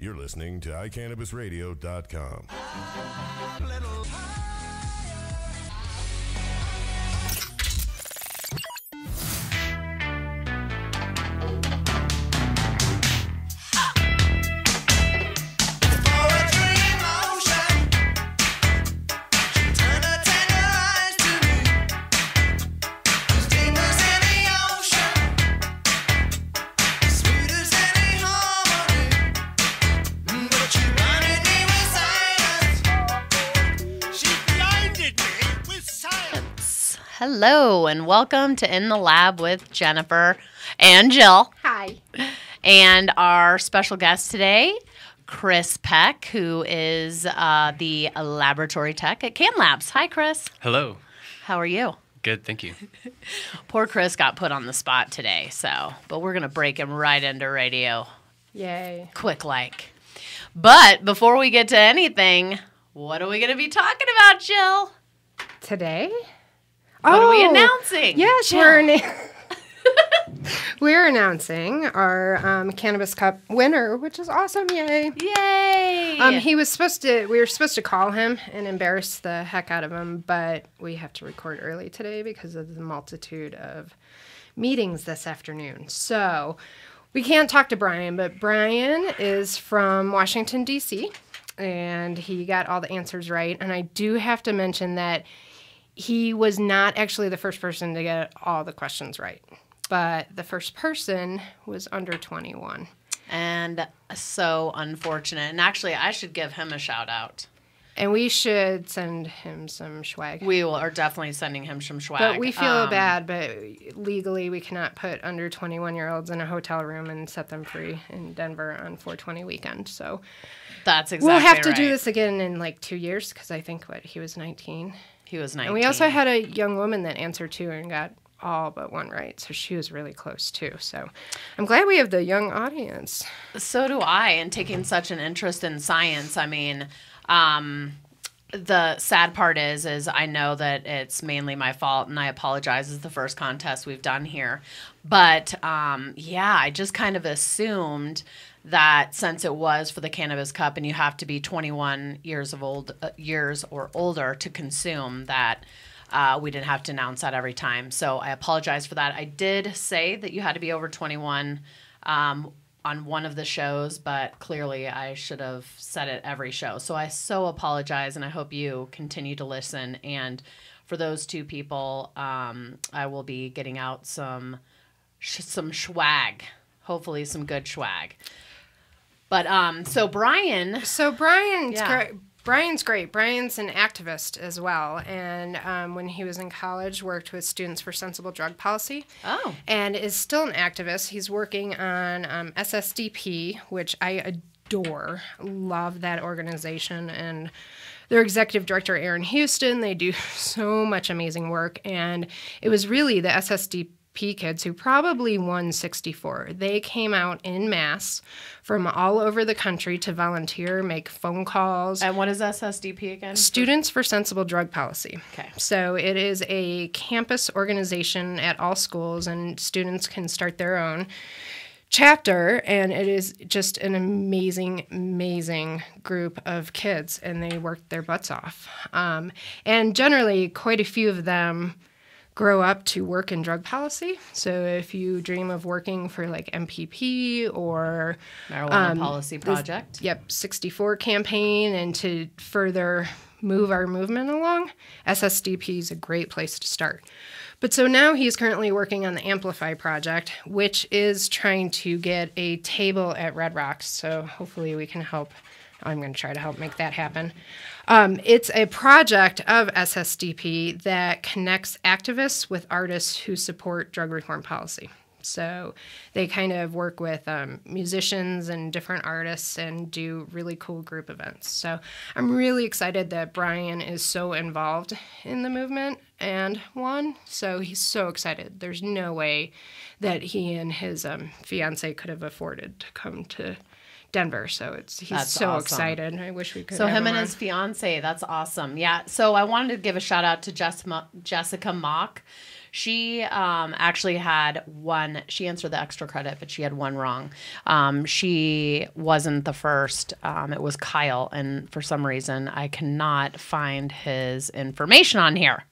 You're listening to iCannabisRadio.com. Hello, and welcome to In the Lab with Genifer and Jill. Hi. And our special guest today, Chris Peck, who is uh, the laboratory tech at CannLabs. Hi, Chris. Hello. How are you? Good, thank you. Poor Chris got put on the spot today, so, but we're going to break him right into radio Yay. quick like. But before we get to anything, what are we going to be talking about, Jill? Today? What are we Oh, announcing? Yes, Jill. we're anna- we're announcing our um, cannabis cup winner, which is awesome! Yay! Yay! Um, he was supposed to. We were supposed to call him and embarrass the heck out of him, but we have to record early today because of the multitude of meetings this afternoon. So we can't talk to Brian, but Brian is from Washington D.C. and he got all the answers right. And I do have to mention that he was not actually the first person to get all the questions right, but the first person was under 21. and so unfortunate. And actually, I should give him a shout out. And we should send him some swag. We will are definitely sending him some swag. But we feel Um, bad, but legally we cannot put under 21 year olds in a hotel room and set them free in Denver on 420 weekend. So That's exactly. we'll have to right. do this again in like two years because I think what he was 19. He was nineteen. And we also had a young woman that answered too and got all but one right. So she was really close too. So I'm glad we have the young audience. So do I, and taking such an interest in science. I mean, um, the sad part is, is I know that it's mainly my fault, and I apologize. It's the first contest we've done here, but um, yeah, I just kind of assumed that since it was for the cannabis cup, and you have to be 21 years of old uh, years or older to consume that. Uh, we didn't have to announce that every time. So I apologize for that. I did say that you had to be over 21 um, on one of the shows, but clearly I should have said it every show. So I so apologize, and I hope you continue to listen. And for those two people, um, I will be getting out some some swag, hopefully some good swag. But um, so Brian, So Brian's Yeah. great. Brian's great. Brian's an activist as well, and um, when he was in college, worked with Students for Sensible Drug Policy. oh, and is still an activist. He's working on um, SSDP, which I adore. Love that organization and their executive director Aaron Houston. They do so much amazing work, and it was really the SSDP kids who probably won 64. They came out in mass from all over the country to volunteer, make phone calls, and what is SSDP again? Students for Sensible Drug Policy. Okay. So it is a campus organization at all schools, and students can start their own chapter. And it is just an amazing, amazing group of kids, and they worked their butts off. Um, and generally, quite a few of them grow up to work in drug policy. So if you dream of working for like MPP or Marijuana um, Policy Project. Yep, 64 campaign and to further move our movement along, SSDP is a great place to start. But so now he's currently working on the Amplify project, which is trying to get a table at Red Rocks. So hopefully we can help. I'm going to try to help make that happen. Um, it's a project of SSDP that connects activists with artists who support drug reform policy. So they kind of work with um, musicians and different artists and do really cool group events. So I'm really excited that Brian is so involved in the movement and won. So he's so excited. There's no way that he and his um, fiance could have afforded to come to Denver. So it's he's That's so awesome. excited. I wish we could. So him and his fiance, that's awesome. Yeah. So I wanted to give a shout out to Jessica Jessica Mock. She um, actually had one. She answered the extra credit, but she had one wrong. Um, she wasn't the first. Um, it was Kyle, and for some reason, I cannot find his information on here.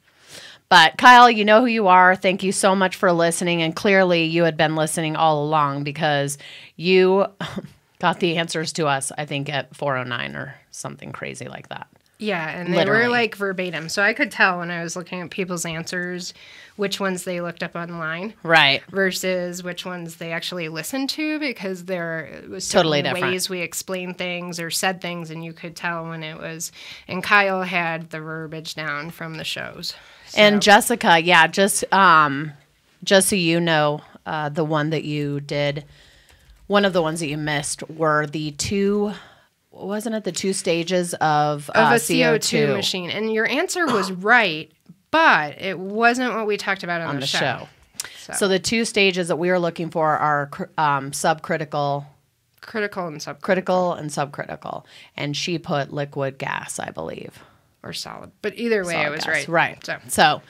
But Kyle, you know who you are. Thank you so much for listening. And clearly, you had been listening all along because you got the answers to us, I think, at 409 or something crazy like that. Yeah, and they Literally. were like verbatim. So I could tell when I was looking at people's answers which ones they looked up online Right. versus which ones they actually listened to because there was Totally different. ways we explained things or said things and you could tell when it was and Kyle had the verbiage down from the shows. And Jessica, yeah, just um, just so you know, uh, the one that you did, one of the ones that you missed were the two. Wasn't it the two stages of, of uh, a CO2, machine. And your answer was right, but it wasn't what we talked about on, on the, the show. show? So, So the two stages that we are looking for are um, subcritical, critical and subcritical critical, and subcritical. And she put liquid gas, I believe. Or solid. But either way, I was gas. right. Right. So So,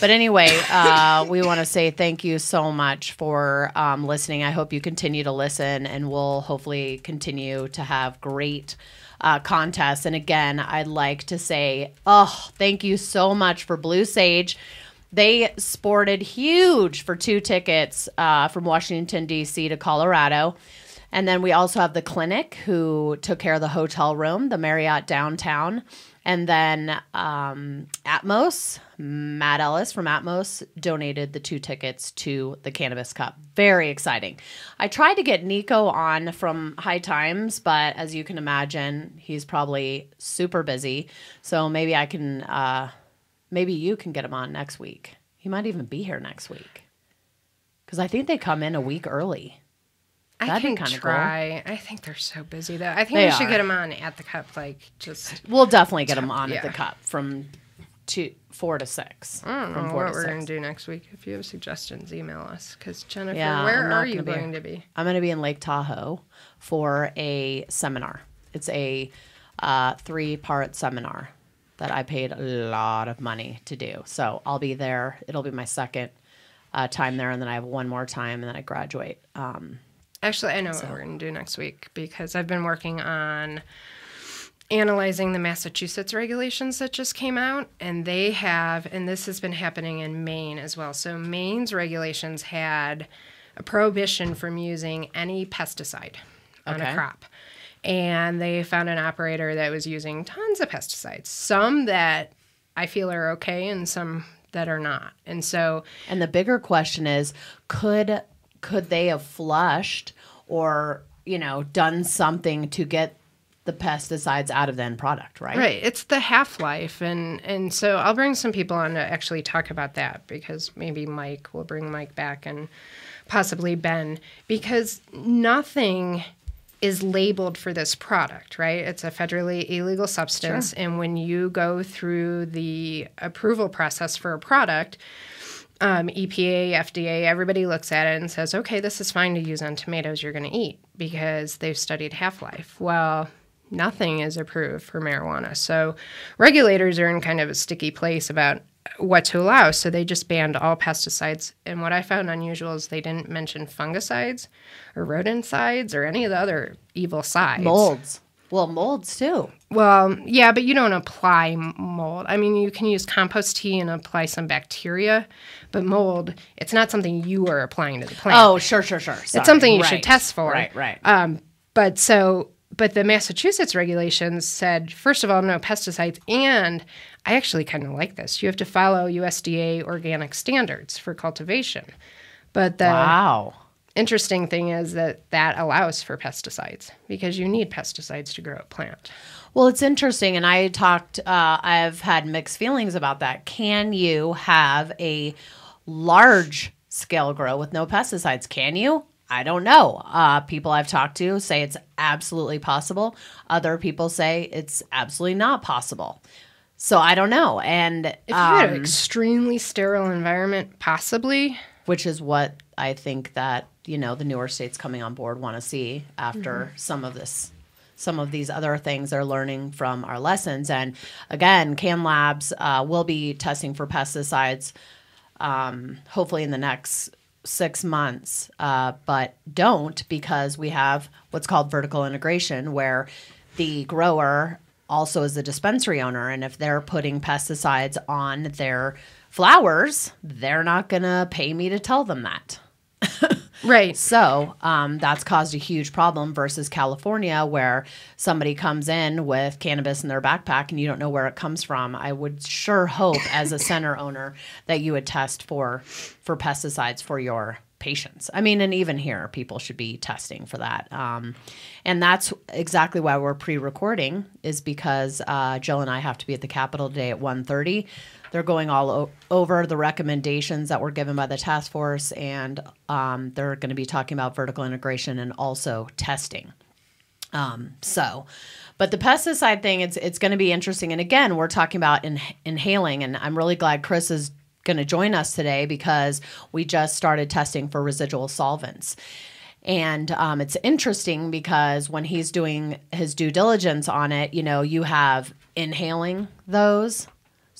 but anyway, uh, we want to say thank you so much for um, listening. I hope you continue to listen, and we'll hopefully continue to have great uh, contests. And again, I'd like to say, oh, thank you so much for Blue Sage. They sported huge for two tickets uh, from Washington, D.C. to Colorado. And then we also have the clinic who took care of the hotel room, the Marriott downtown. And then um, Atmos, Matt Ellis from Atmos donated the two tickets to the Cannabis Cup. Very exciting. I tried to get Nico on from High Times, but as you can imagine, he's probably super busy. So maybe I can, uh, maybe you can get him on next week. He might even be here next week because I think they come in a week early. I That'd be can kinda cool. try. I think they're so busy though. I think They we should are. get them on at the cup, like just We'll definitely get them on at the cup from two, four to six. I don't know what we're six. gonna do next week. If you have suggestions, email us. Because Genifer, Yeah, where I'm are you going to be? I'm going to be in Lake Tahoe for a seminar. It's a uh, three part seminar that I paid a lot of money to do. So I'll be there. It'll be my second uh, time there, and then I have one more time, and then I graduate. Um, Actually, I know what we're going to do next week because I've been working on analyzing the Massachusetts regulations that just came out, and they have, and this has been happening in Maine as well. So, Maine's regulations had a prohibition from using any pesticide on Okay. a crop. And they found an operator that was using tons of pesticides, some that I feel are okay, and some that are not. And so, and the bigger question is, could could they have flushed or you know done something to get the pesticides out of the end product? Right. Right. It's the half life, and and so I'll bring some people on to actually talk about that because maybe Mike will bring Mike back and possibly Ben because nothing is labeled for this product, right? It's a federally illegal substance, and when you go through the approval process for a product. Um, EPA, FDA, everybody looks at it and says, okay, this is fine to use on tomatoes you're going to eat because they've studied half life. Well, nothing is approved for marijuana. So regulators are in kind of a sticky place about what to allow. So they just banned all pesticides. And what I found unusual is they didn't mention fungicides or rodenticides or any of the other evil sides. Molds. Well, molds too. Well, yeah, but you don't apply mold. I mean, you can use compost tea and apply some bacteria, but mold, it's not something you are applying to the plant. Oh, sure, sure, sure. it's something you Right. should test for. Right, right. Um, but so, but the Massachusetts regulations said, first of all, no pesticides. And I actually kind of like this. You have to follow USDA organic standards for cultivation. But the wow. Interesting thing is that that allows for pesticides because you need pesticides to grow a plant. Well, it's interesting, and I talked. Uh, I've had mixed feelings about that. Can you have a large scale grow with no pesticides? Can you? I don't know. Uh, people I've talked to say it's absolutely possible. Other people say it's absolutely not possible. So I don't know, and If you had um, an extremely sterile environment, possibly. which is what I think that you know the newer states coming on board want to see after some of this some of these other things they're learning from our lessons. And again CannLabs uh, will be testing for pesticides um, hopefully in the next six months uh, but don't because we have what's called vertical integration where the grower also is the dispensary owner. And if they're putting pesticides on their flowers they're not going to pay me to tell them that Right. so um, that's caused a huge problem versus California, where somebody comes in with cannabis in their backpack and you don't know where it comes from. I would sure hope, as a center owner, that you would test for for pesticides for your patients. I mean, and even here, people should be testing for that. Um, and that's exactly why we're pre-recording, is because uh, Jill and I have to be at the Capitol today at 1.30. They're going all o- over the recommendations that were given by the task force, and um, they're going to be talking about vertical integration and also testing. Um, so, but the pesticide thing, it's it's going to be interesting. And again, we're talking about in, inhaling, and I'm really glad Chris is going to join us today because we just started testing for residual solvents. And um, it's interesting because when he's doing his due diligence on it, you know, you have inhaling those.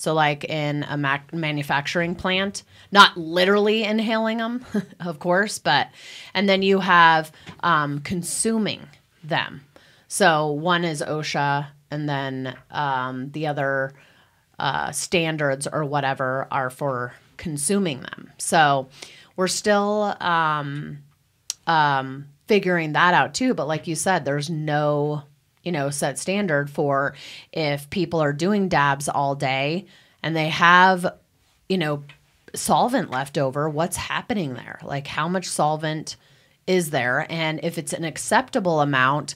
So, like in a manufacturing plant, not literally inhaling them, of course, but, and then you have um, consuming them. So, one is OSHA, and then um, the other uh, standards or whatever are for consuming them. So, we're still um, um, figuring that out too. But like you said, there's no, you know, set standard for if people are doing dabs all day and they have, you know, solvent left over, what's happening there? Like how much solvent is there? And if it's an acceptable amount,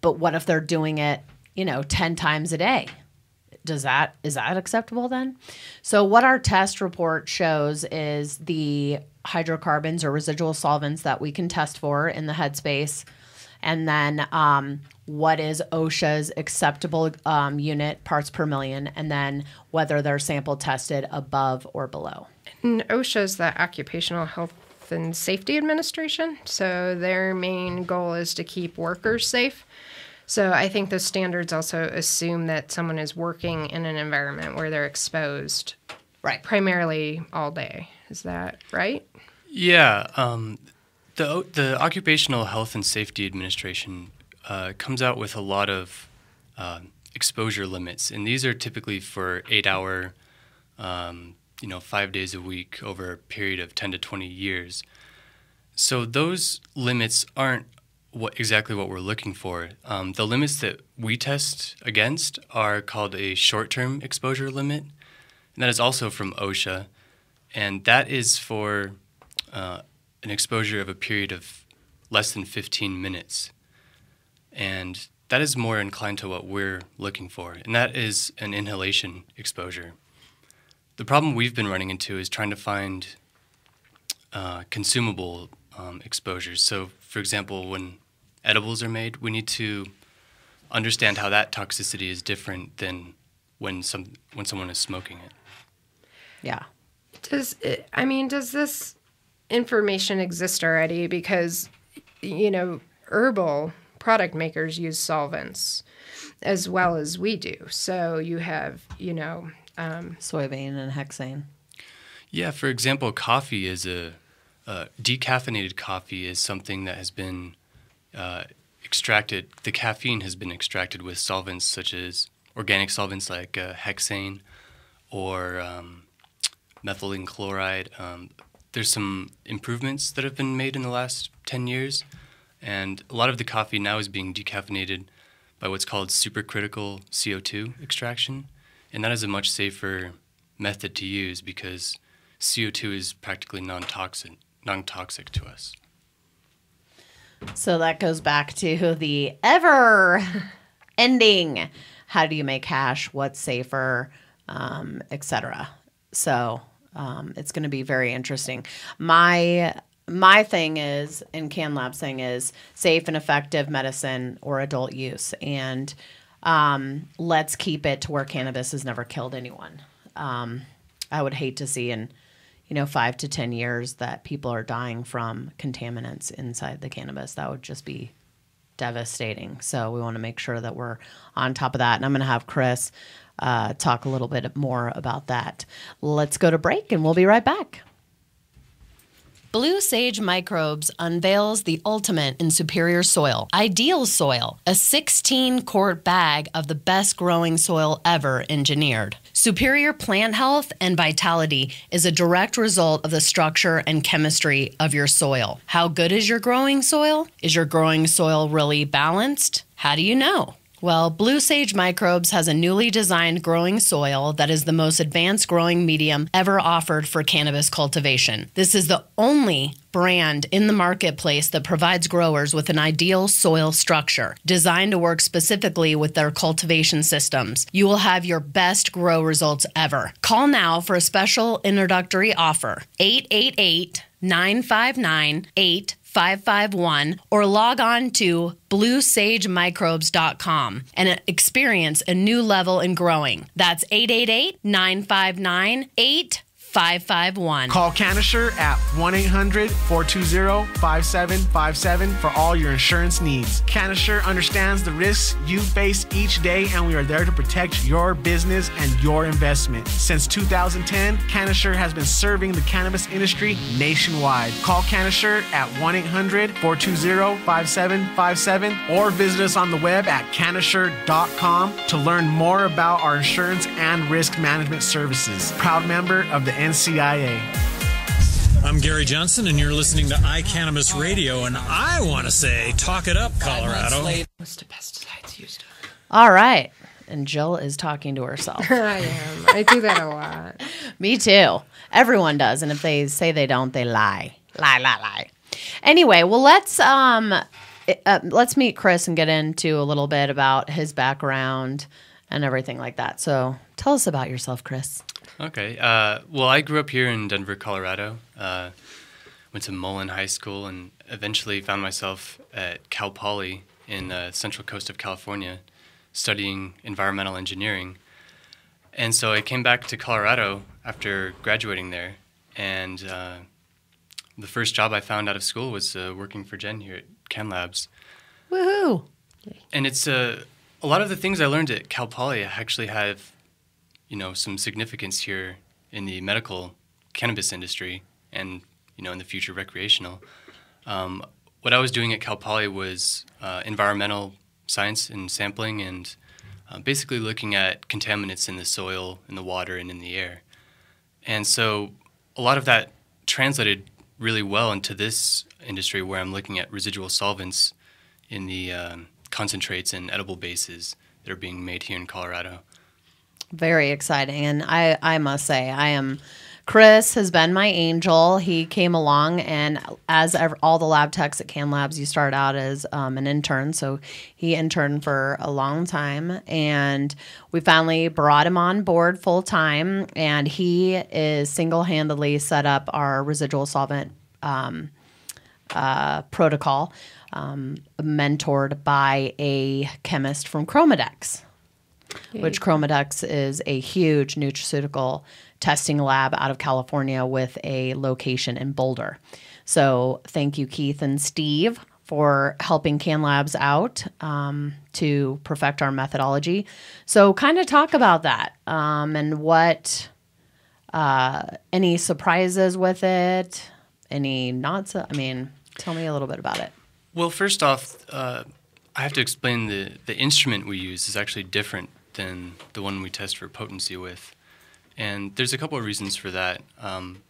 but what if they're doing it, you know, 10 times a day? does that is that acceptable then so what our test report shows is the hydrocarbons or residual solvents that we can test for in the headspace and then um, what is osha's acceptable um, unit parts per million and then whether they're sample tested above or below And OSHA is the Occupational Health and Safety Administration. So their main goal is to keep workers safe. So I think those standards also assume that someone is working in an environment where they're exposed right primarily all day. Is that right? Yeah, um, the the Occupational Health and Safety Administration uh, comes out with a lot of uh, exposure limits, and these are typically for eight hour, um, you know, five days a week over a period of ten to twenty years. So those limits aren't what exactly what we're looking for. Um, the limits that we test against are called a short term exposure limit, and that is also from OSHA, and that is for uh, an exposure of a period of less than 15 minutes. And that is more inclined to what we're looking for, and that is an inhalation exposure. The problem we've been running into is trying to find uh, consumable um, exposures. So, for example, when edibles are made, we need to understand how that toxicity is different than when some when someone is smoking it. yeah Does it, I mean, does this information exist already? Because, you know, herbal product makers use solvents as well as we do. So you have, you know, um, soybean and hexane Yeah, for example, coffee is a uh, decaffeinated coffee is something that has been uh, extracted. The caffeine has been extracted with solvents such as organic solvents like uh, hexane or um, methylene chloride. Um, there's some improvements that have been made in the last 10 years, and a lot of the coffee now is being decaffeinated by what's called supercritical CO2 extraction, and that is a much safer method to use because CO2 is practically non-toxic, non-toxic to us. So that goes back to the ever ending how do you make hash, what's safer, um, etc. So um, it's going to be very interesting. My my thing is, and CannLabs' thing is safe and effective medicine or adult use, and um, let's keep it to where cannabis has never killed anyone. Um, I would hate to see, and you know, five to 10 years that people are dying from contaminants inside the cannabis. That would just be devastating. So we want to make sure that we're on top of that. And I'm going to have Chris uh, talk a little bit more about that. Let's go to break and we'll be right back. Blue Sage Microbes unveils the ultimate in superior soil, Ideal Soil, a 16 quart bag of the best growing soil ever engineered. Superior plant health and vitality is a direct result of the structure and chemistry of your soil. How good is your growing soil? Is your growing soil really balanced? How do you know? Well, Blue Sage Microbes has a newly designed growing soil that is the most advanced growing medium ever offered for cannabis cultivation. This is the only brand in the marketplace that provides growers with an ideal soil structure designed to work specifically with their cultivation systems. You will have your best grow results ever. Call now for a special introductory offer 888 959 551 or log on to bluesagemicrobes.com and experience a new level in growing. That's 888 959 551. Call CannaSure at 1 800 420 5757 for all your insurance needs. CannaSure understands the risks you face each day, and we are there to protect your business and your investment. Since 2010, CannaSure has been serving the cannabis industry nationwide. Call CannaSure at 1 800 420 5757 or visit us on the web at cannasure.com to learn more about our insurance and risk management services. Proud member of the NCIA. I'm Gary Johnson, and you're listening to iCannabis Radio, and I want to say, talk it up, Colorado. Most of pesticides used. All right. And Jill is talking to herself. I am. I do that a lot. Me too. Everyone does. And if they say they don't, they lie. Lie, lie, lie. Anyway, well, let's um, uh, let's meet Chris and get into a little bit about his background and everything like that. So, tell us about yourself, Chris. Okay. Uh, well, I grew up here in Denver, Colorado. Uh, went to Mullen High School and eventually found myself at Cal Poly in the central coast of California studying environmental engineering. And so I came back to Colorado after graduating there. And uh, the first job I found out of school was uh, working for Jen here at CannLabs. Woohoo! And it's uh, a lot of the things I learned at Cal Poly actually have you know some significance here in the medical cannabis industry and you know in the future recreational. Um, what I was doing at Cal Poly was uh, environmental science and sampling and uh, basically looking at contaminants in the soil, in the water, and in the air. And so a lot of that translated really well into this industry where I'm looking at residual solvents in the um, concentrates and edible bases that are being made here in Colorado very exciting. And I, I must say, I am. Chris has been my angel. He came along, and as ever, all the lab techs at CannLabs, you start out as um, an intern. So he interned for a long time, and we finally brought him on board full time. And he is single handedly set up our residual solvent um, uh, protocol, um, mentored by a chemist from Chromadex which Chromadex is a huge nutraceutical testing lab out of California with a location in Boulder. So thank you, Keith and Steve, for helping CannLabs out um, to perfect our methodology. So, kind of talk about that um, and what uh, any surprises with it, any not. So, I mean, tell me a little bit about it. Well, first off, uh, I have to explain the the instrument we use is actually different than the one we test for potency with. And there's a couple of reasons for that. Um,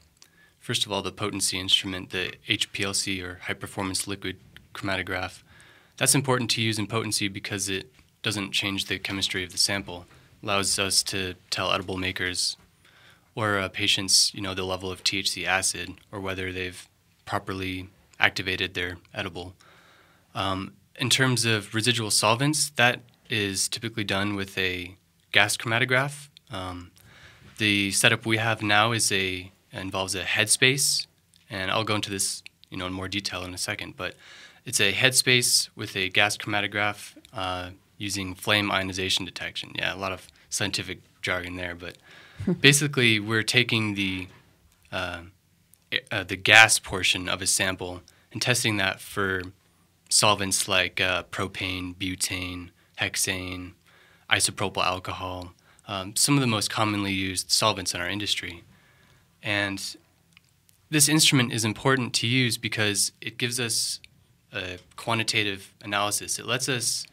first of all, the potency instrument, the HPLC or high performance liquid chromatograph, that's important to use in potency because it doesn't change the chemistry of the sample. Allows us to tell edible makers or uh, patients, you know, the level of THC acid or whether they've properly activated their edible. Um, in terms of residual solvents, that is typically done with a gas chromatograph. Um, the setup we have now is a involves a headspace, and I'll go into this you know in more detail in a second. But it's a headspace with a gas chromatograph uh, using flame ionization detection. Yeah, a lot of scientific jargon there, but basically we're taking the uh, uh, the gas portion of a sample and testing that for solvents like uh, propane, butane, hexane, isopropyl alcohol, um, some of the most commonly used solvents in our industry. And this instrument is important to use because it gives us a quantitative analysis. It lets us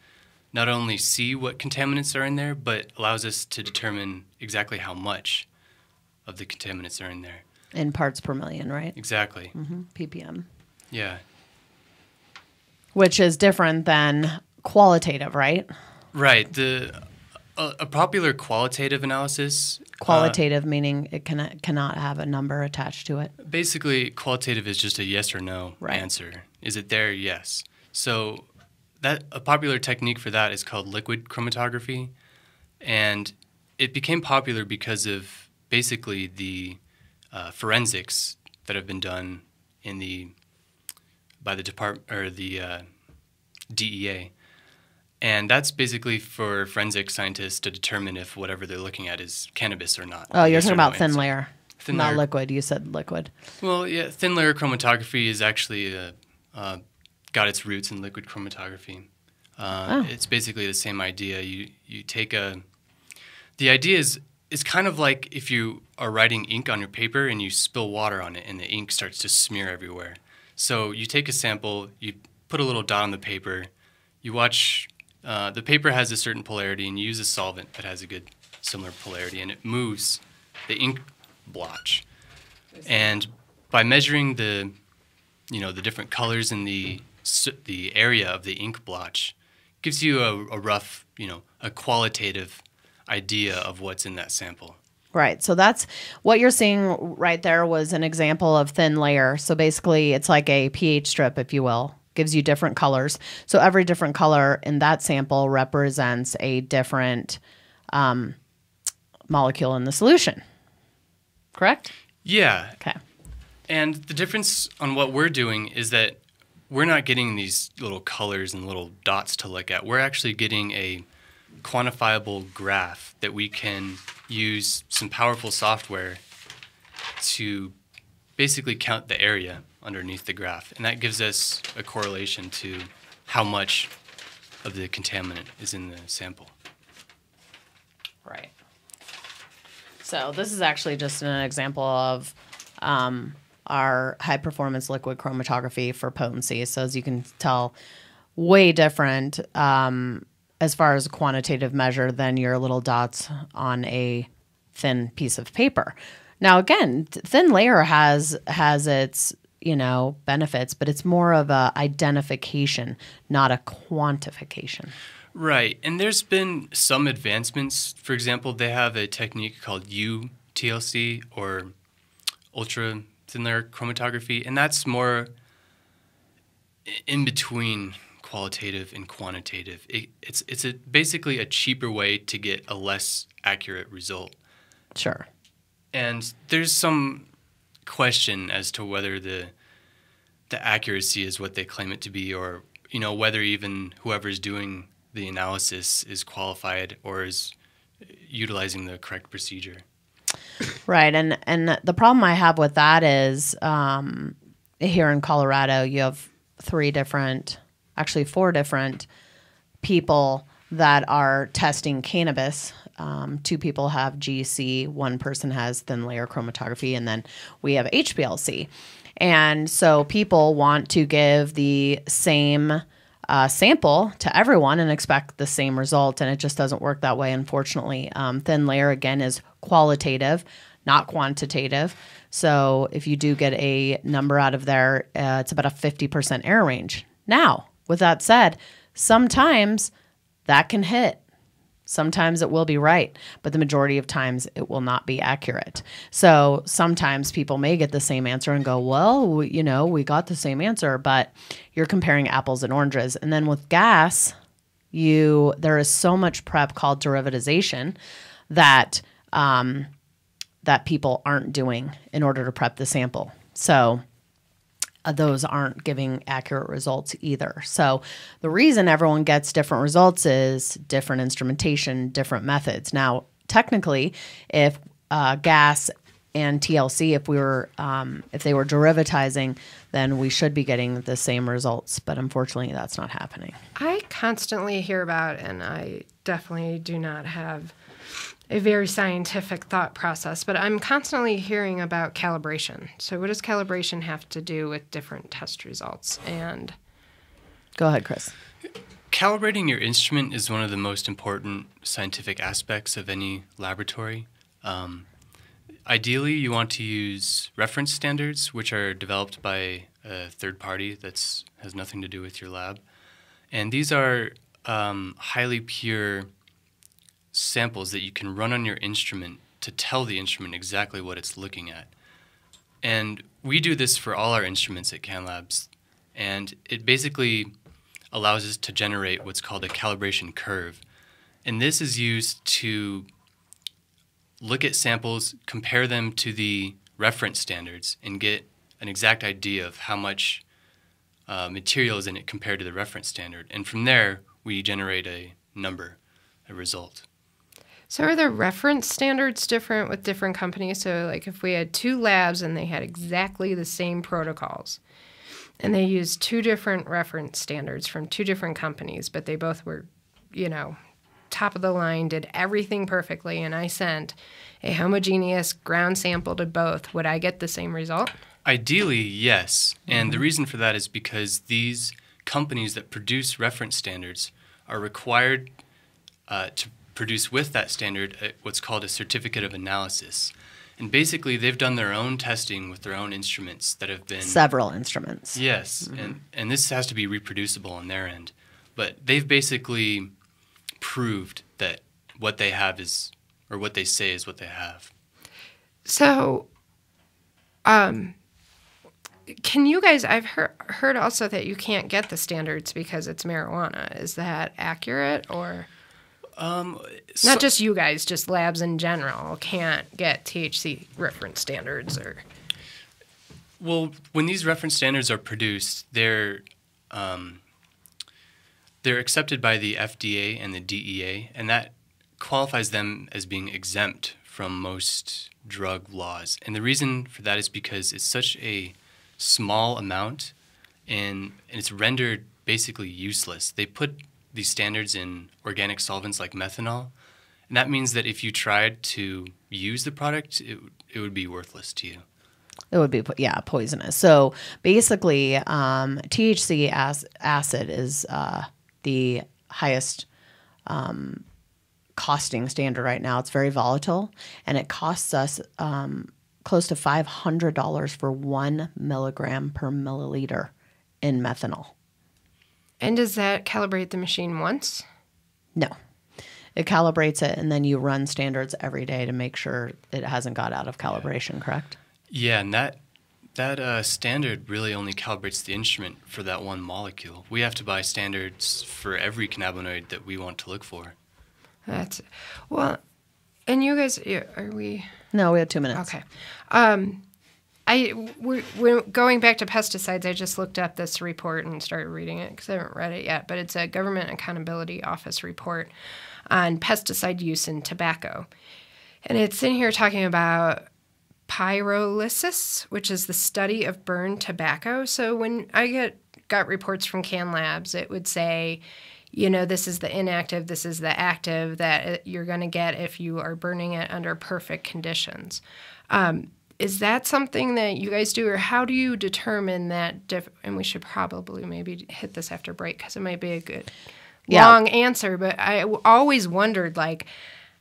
not only see what contaminants are in there, but allows us to determine exactly how much of the contaminants are in there. In parts per million, right? Exactly. ppm. Yeah. Which is different than qualitative, right? Right. The a, a popular qualitative analysis. uh, Qualitative meaning it cannot cannot have a number attached to it. basically, qualitative is just a yes or no Right. answer. Is it there? Yes. So that a popular technique for that is called liquid chromatography, and it became popular because of basically the uh, forensics that have been done in the by the department or the uh, DEA. And that's basically for forensic scientists to determine if whatever they're looking at is cannabis or not. Oh, you're Yes talking no about thin answer. layer, Thin not layer. liquid. You said liquid. Well, yeah, thin layer chromatography is actually uh, uh, got its roots in liquid chromatography. Uh, Oh. It's basically the same idea. You you take a the idea is it's kind of like if you are writing ink on your paper and you spill water on it and the ink starts to smear everywhere. So you take a sample, you put a little dot on the paper, you watch uh, the paper has a certain polarity and you use a solvent that has a good similar polarity and it moves the ink blotch. And by measuring the, you know, the different colors in the the area of the ink blotch, gives you a, a rough, you know, a qualitative idea of what's in that sample. Right. So that's what you're seeing right there was an example of thin layer. So basically, it's like a pH strip, if you will, gives you different colors. So every different color in that sample represents a different um, molecule in the solution. Correct? Yeah, Okay. and the difference on what we're doing is that we're not getting these little colors and little dots to look at. We're actually getting a quantifiable graph that we can use some powerful software to basically count the area underneath the graph. And that gives us a correlation to how much of the contaminant is in the sample. Right. So this is actually just an example of um, our high performance liquid chromatography for potency. So as you can tell, way different um, as far as quantitative measure than your little dots on a thin piece of paper. Now again, thin layer has has its you know benefits, but it's more of a identification, not a quantification. Right. And there's been some advancements. For example, they have a technique called UTLC or ultra thin layer chromatography, and that's more in between qualitative and quantitative. It, it's it's a, basically a cheaper way to get a less accurate result. Sure. And there's some question as to whether the the accuracy is what they claim it to be, or you know whether even whoever's doing the analysis is qualified or is utilizing the correct procedure. Right, and and the problem I have with that is um, here in Colorado, you have three different, actually four different people that are testing cannabis. Um, two people have GC, one person has thin layer chromatography, and then we have HPLC. And so people want to give the same uh, sample to everyone and expect the same result, and it just doesn't work that way, unfortunately. Um, thin layer, again, is qualitative, not quantitative. So if you do get a number out of there, uh, it's about a 50% error range. Now, with that said, sometimes that can hit. Sometimes it will be right, but the majority of times it will not be accurate. So sometimes people may get the same answer and go, well, we, you know, we got the same answer, but you're comparing apples and oranges. And then with gas, you there is so much prep called derivatization that um, that people aren't doing in order to prep the sample. So those aren't giving accurate results either. So the reason everyone gets different results is different instrumentation, different methods. Now, technically, if uh, gas and TLC, if we were um, if they were derivatizing, then we should be getting the same results. But unfortunately, that's not happening. I constantly hear about, and I definitely do not have a very scientific thought process, but I'm constantly hearing about calibration. So, what does calibration have to do with different test results? And Go ahead, Chris. Calibrating your instrument is one of the most important scientific aspects of any laboratory. Um, ideally, you want to use reference standards, which are developed by a third party that has nothing to do with your lab. And these are um, highly pure samples that you can run on your instrument to tell the instrument exactly what it's looking at. And we do this for all our instruments at CannLabs. And it basically allows us to generate what's called a calibration curve. And this is used to look at samples, compare them to the reference standards, and get an exact idea of how much uh, material is in it compared to the reference standard. And from there, we generate a number, a result. So, are the reference standards different with different companies? So, like if we had two labs and they had exactly the same protocols, and they used two different reference standards from two different companies, but they both were, you know, top of the line, did everything perfectly, and I sent a homogeneous ground sample to both, would I get the same result? Ideally, yes. And the reason for that is because these companies that produce reference standards are required uh, to produce with that standard uh, what's called a certificate of analysis. And basically, they've done their own testing with their own instruments that have been. Several instruments. Yes, and, and this has to be reproducible on their end. But they've basically proved that what they have is, or what they say is what they have. So, um, can you guys? I've heard heard also that you can't get the standards because it's marijuana. Is that accurate, or Um, not just you guys, just labs in general can't get THC reference standards or? Well, when these reference standards are produced, they're um, they're accepted by the FDA and the DEA, and that qualifies them as being exempt from most drug laws. And the reason for that is because it's such a small amount, and, and it's rendered basically useless. They put these standards in organic solvents like methanol, and that means that if you tried to use the product, it, it would be worthless to you. It would be yeah poisonous. So basically, um, THC acid is uh, the highest um, costing standard right now. It's very volatile, and it costs us um, close to five hundred dollars for one milligram per milliliter in methanol. And does that calibrate the machine once? No. It calibrates it, and then you run standards every day to make sure it hasn't got out of calibration. Correct? Yeah, and that that uh, standard really only calibrates the instrument for that one molecule. We have to buy standards for every cannabinoid that we want to look for. That's well, and you guys are we? No, we have two minutes. Okay. Um, I we're, we're going back to pesticides. I just looked up this report and started reading it because I haven't read it yet. But it's a Government Accountability Office report on pesticide use in tobacco, and it's in here talking about pyrolysis, which is the study of burned tobacco. So when I get got reports from CannLabs, it would say, you know, this is the inactive, this is the active that you're going to get if you are burning it under perfect conditions. Um, is that something that you guys do, or how do you determine that? Diff- and we should probably maybe hit this after break because it might be a good Yeah. long answer. But I w- always wondered, like,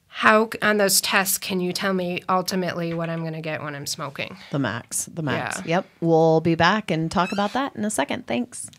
how on those tests can you tell me ultimately what I'm going to get when I'm smoking? The max. The max. Yeah. Yep. We'll be back and talk about that in a second. Thanks.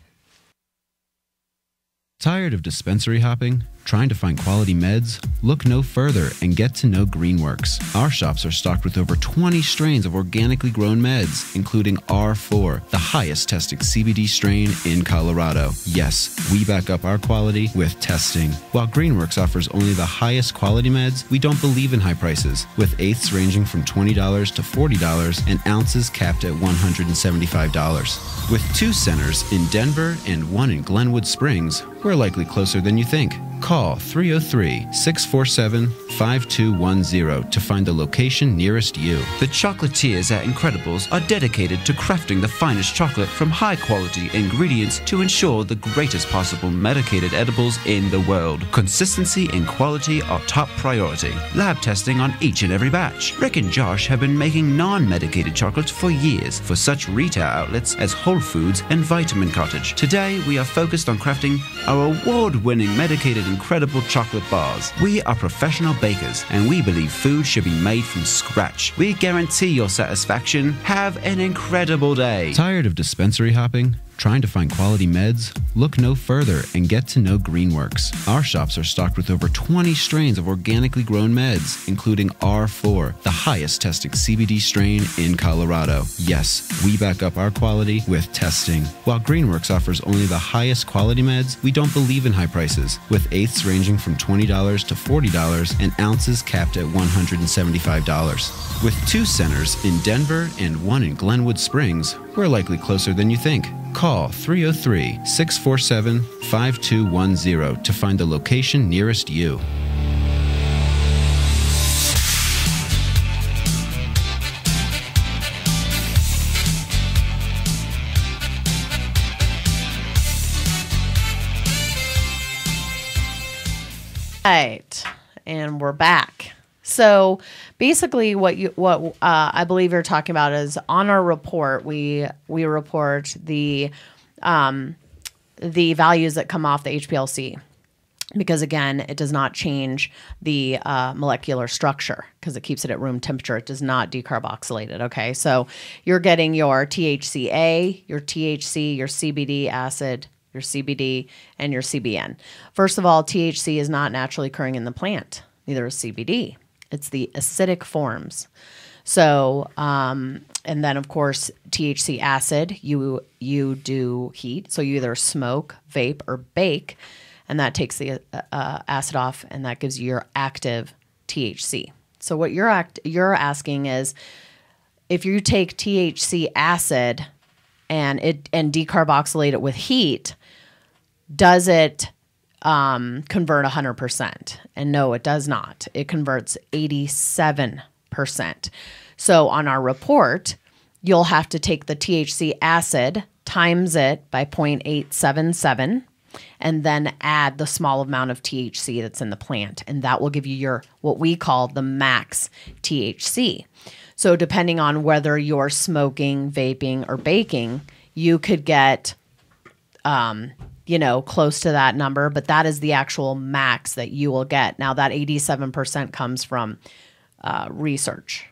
Tired of dispensary hopping? Trying to find quality meds? Look no further and get to know Greenworks. Our shops are stocked with over 20 strains of organically grown meds, including R4, the highest tested CBD strain in Colorado. Yes, we back up our quality with testing. While Greenworks offers only the highest quality meds, we don't believe in high prices, with eighths ranging from $20 to $40 and ounces capped at $175. With two centers in Denver and one in Glenwood Springs, we're likely closer than you think. Call 303 647 5210 to find the location nearest you. The chocolatiers at Incredibles are dedicated to crafting the finest chocolate from high quality ingredients to ensure the greatest possible medicated edibles in the world. Consistency and quality are top priority. Lab testing on each and every batch. Rick and Josh have been making non medicated chocolates for years for such retail outlets as Whole Foods and Vitamin Cottage. Today, we are focused on crafting our award winning medicated incredible chocolate bars. We are professional bakers and we believe food should be made from scratch. We guarantee your satisfaction. Have an incredible day. Tired of dispensary hopping? Trying to find quality meds? Look no further and get to know Greenworks. Our shops are stocked with over 20 strains of organically grown meds, including R4, the highest testing CBD strain in Colorado. Yes, we back up our quality with testing. While Greenworks offers only the highest quality meds, we don't believe in high prices, with eighths ranging from $20 to $40 and ounces capped at $175. With two centers in Denver and one in Glenwood Springs, we're likely closer than you think. Call 303 647 5210 to find the location nearest you. Right, and we're back. So basically, what you what uh, I believe you're talking about is on our report we we report the um, the values that come off the HPLC because again it does not change the uh, molecular structure because it keeps it at room temperature. It does not decarboxylate it okay? So you're getting your thca your thc your cbd acid your cbd and your cbn first of all thc is not naturally occurring in the plant neither is cbd it's the acidic forms. So um, and then of course thc acid you you do heat. So you either smoke vape or bake and that takes the uh, acid off and that gives you your active thc so what you're act- you're asking is if you take thc acid and it and decarboxylate it with heat does it um, convert 100%? And no, it does not. It converts 87%. So on our report, you'll have to take the THC acid, times it by 0.877, and then add the small amount of THC that's in the plant. And that will give you your what we call the max THC. So depending on whether you're smoking, vaping, or baking, you could get um, you know, close to that number, but that is the actual max that you will get. Now, that 87% comes from uh, research.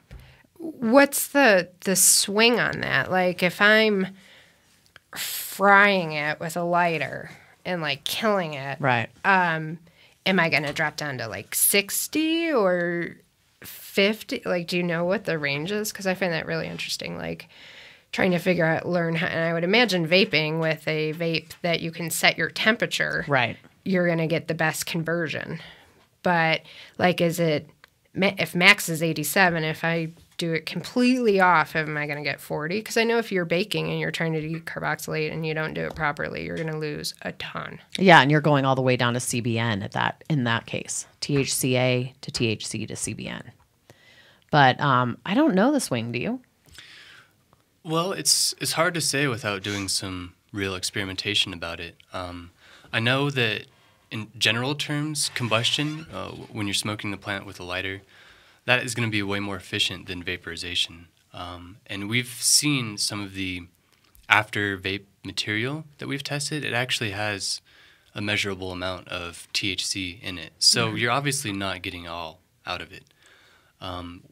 What's the the swing on that? Like if I'm frying it with a lighter and like killing it, Right. um, am I going to drop down to like 60 or 50? Like, do you know what the range is? Because I find that really interesting. Like, trying to figure out, learn how, and I would imagine vaping with a vape that you can set your temperature, Right. you're going to get the best conversion. But, like, is it, if max is 87, if I do it completely off, am I going to get 40? Because I know if you're baking and you're trying to decarboxylate and you don't do it properly, you're going to lose a ton. Yeah, and you're going all the way down to CBN at that in that case, THCA to THC to CBN. But um, I don't know the swing. Do you? Well, it's it's hard to say without doing some real experimentation about it. Um, I know that in general terms, combustion uh, when you're smoking the plant with a lighter, that is going to be way more efficient than vaporization. Um, and we've seen some of the after vape material that we've tested. It actually has a measurable amount of THC in it. So you're obviously not getting all out of it. Um,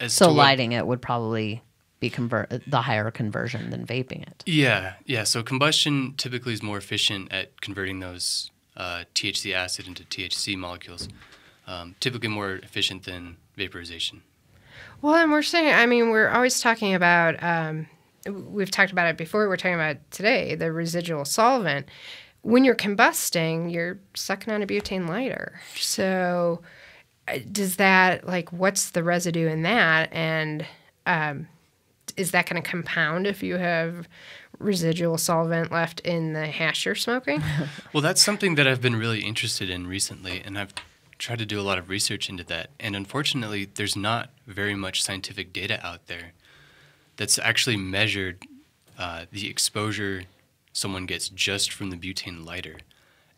as So to what- lighting it would probably be convert the higher conversion than vaping it. Yeah, yeah. So combustion typically is more efficient at converting those uh, THC acid into THC molecules. Um, typically more efficient than vaporization. Well, and we're saying, I mean, we're always talking about, um, we've talked about it before, we're talking about today, the residual solvent. When you're combusting, you're sucking on a butane lighter. So, uh, does that, like, what's the residue in that? And um, is that going to compound if you have residual solvent left in the hash you're smoking? Well, that's something that I've been really interested in recently, and I've tried to do a lot of research into that. And unfortunately, there's not very much scientific data out there that's actually measured uh, the exposure someone gets just from the butane lighter.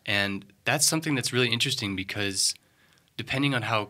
And that's something that's really interesting because depending on how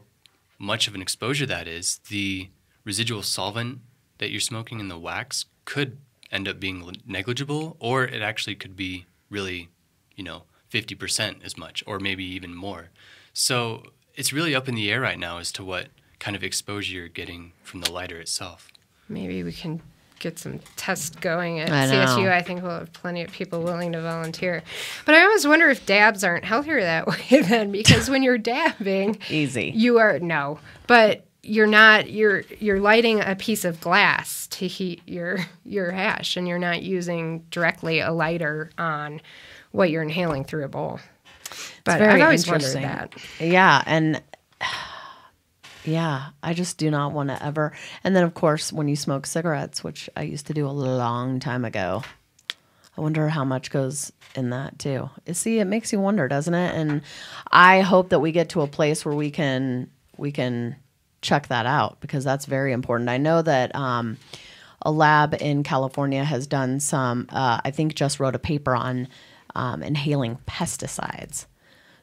much of an exposure that is, the residual solvent that you're smoking in the wax could end up being negligible, or it actually could be really, you know, 50% as much, or maybe even more. So it's really up in the air right now as to what kind of exposure you're getting from the lighter itself. Maybe we can get some tests going at I. CSU. I think we'll have plenty of people willing to volunteer. But I always wonder if dabs aren't healthier that way then, because when you're dabbing, Easy. you are no, but you're not. You're you're lighting a piece of glass to heat your your hash, and you're not using directly a lighter on what you're inhaling through a bowl. But very I've always wondered that. Yeah, and yeah, I just do not want to ever. And then, of course, when you smoke cigarettes, which I used to do a long time ago, I wonder how much goes in that too. You See, it makes you wonder, doesn't it? And I hope that we get to a place where we can we can check that out because that's very important. I know that um, a lab in California has done some. Uh, I think just wrote a paper on um, inhaling pesticides.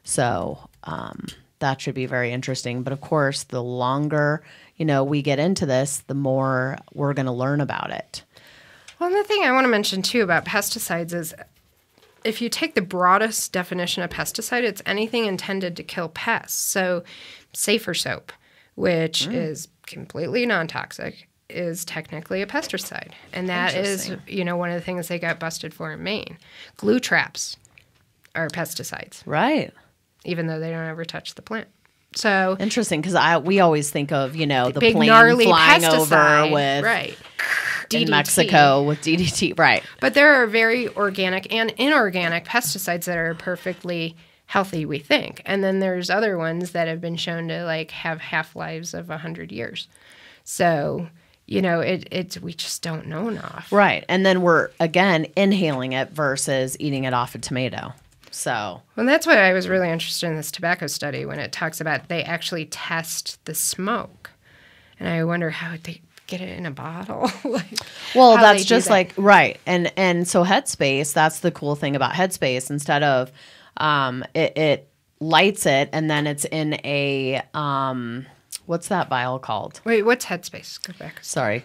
So um, that should be very interesting. But of course, the longer you know we get into this, the more we're going to learn about it. Well, the thing I want to mention too about pesticides is if you take the broadest definition of pesticide, it's anything intended to kill pests. So, safer soap, which hmm. is completely non toxic, is technically a pesticide. And that is, you know, one of the things they got busted for in Maine. Glue traps are pesticides, Right. even though they don't ever touch the plant. So, Interesting, because I we always think of you know the big plane gnarly flying pesticide, over with right. in Mexico with DDT, right? But there are very organic and inorganic pesticides that are perfectly healthy, we think. And then there's other ones that have been shown to like have half lives of 100 years. So, you know, it, it's, we just don't know enough. Right, and then we're again inhaling it versus eating it off a tomato. So Well, that's why I was really interested in this tobacco study when it talks about they actually test the smoke. And I wonder how they get it in a bottle. like, Well, that's just that. like right, and and so Headspace. That's the cool thing about Headspace. Instead of um, it, it lights it, and then it's in a um, what's that vial called? Wait, what's Headspace? Go back. Sorry,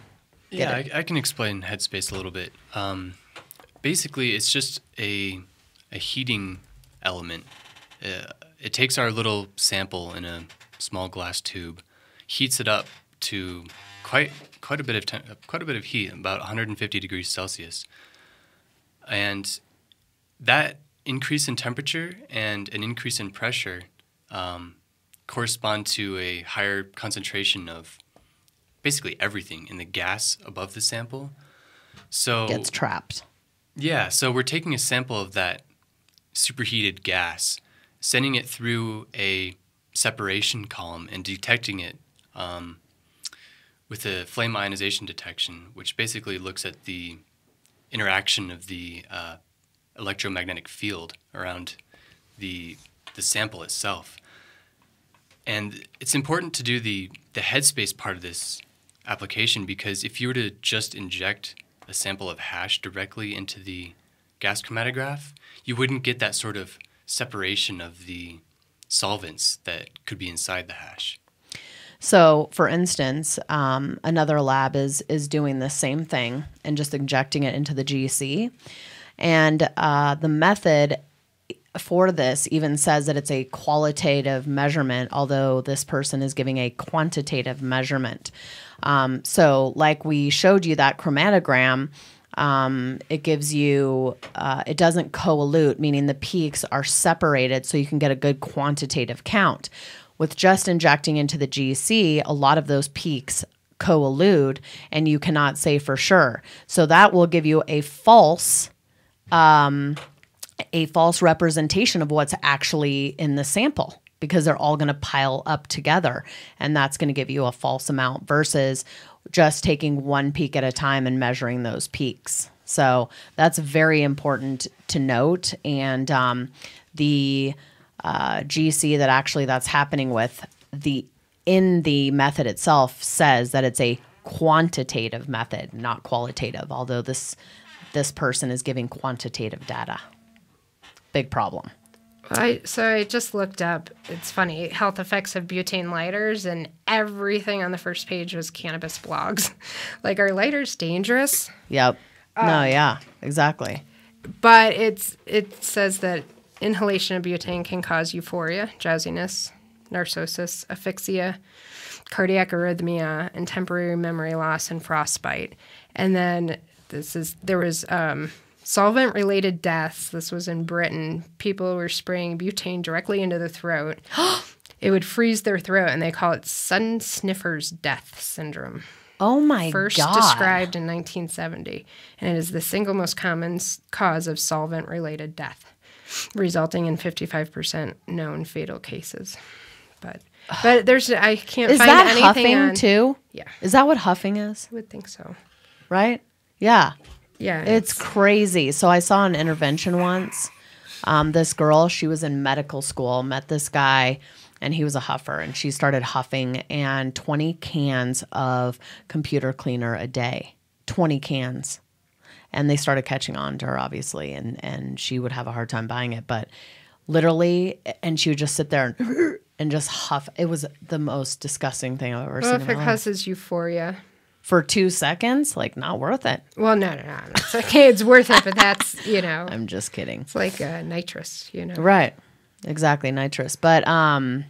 Yeah, I, I can explain Headspace a little bit. Um, basically, it's just a a heating element. Uh, it takes our little sample in a small glass tube, heats it up to quite quite a bit of tem- quite a bit of heat, about 150 degrees Celsius, and that increase in temperature and an increase in pressure um, correspond to a higher concentration of basically everything in the gas above the sample. So gets trapped. yeah, so we're taking a sample of that superheated gas, sending it through a separation column, and detecting it um, with a flame ionization detection, which basically looks at the interaction of the uh, electromagnetic field around the the sample itself. And it's important to do the the headspace part of this application because if you were to just inject a sample of hash directly into the gas chromatograph, you wouldn't get that sort of separation of the solvents that could be inside the hash. So, for instance, um, another lab is is doing the same thing and just injecting it into the GC, and uh, the method for this even says that it's a qualitative measurement, although this person is giving a quantitative measurement. Um, so, like we showed you that chromatogram, um, it gives you, uh, it doesn't coelute, meaning the peaks are separated so you can get a good quantitative count. With just injecting into the GC, a lot of those peaks coelute and you cannot say for sure. So that will give you a false a false representation of what's actually in the sample because they're all going to pile up together and that's going to give you a false amount versus just taking one peak at a time and measuring those peaks. So that's very important to note. And um, the uh, GC that actually that's happening with the in the method itself says that it's a quantitative method, not qualitative. Although this this person is giving quantitative data. Big problem. I so I just looked up. It's funny health effects of butane lighters, and everything on the first page was cannabis blogs. like, are lighters dangerous? Yep. Um, no, yeah, exactly. But it's it says that inhalation of butane can cause euphoria, drowsiness, narcosis, asphyxia, cardiac arrhythmia, and temporary memory loss and frostbite. And then this is there was um, solvent related deaths. This was in Britain. People were spraying butane directly into the throat. it would freeze their throat, and they call it sudden sniffer's death syndrome. Oh my First god. described in 1970, and it is the single most common s- cause of solvent related death, resulting in 55% known fatal cases. But but there's I can't Is find that anything huffing on, too? Yeah. Is that what huffing is? I would think so. Right? Yeah. Yeah, It's crazy. So I saw an intervention once. Um, this girl, she was in medical school, met this guy, and he was a huffer, and she started huffing and 20 cans of computer cleaner a day. 20 cans. And they started catching on to her, obviously, and, and she would have a hard time buying it. But literally, and she would just sit there and, and just huff. It was the most disgusting thing I've ever well, seen if in it life. causes euphoria. For two seconds, like, not worth it. Well, no, no, no. It's okay. It's worth it, but that's, you know, I'm just kidding. it's like uh, nitrous, you know. Right. Exactly, nitrous. But um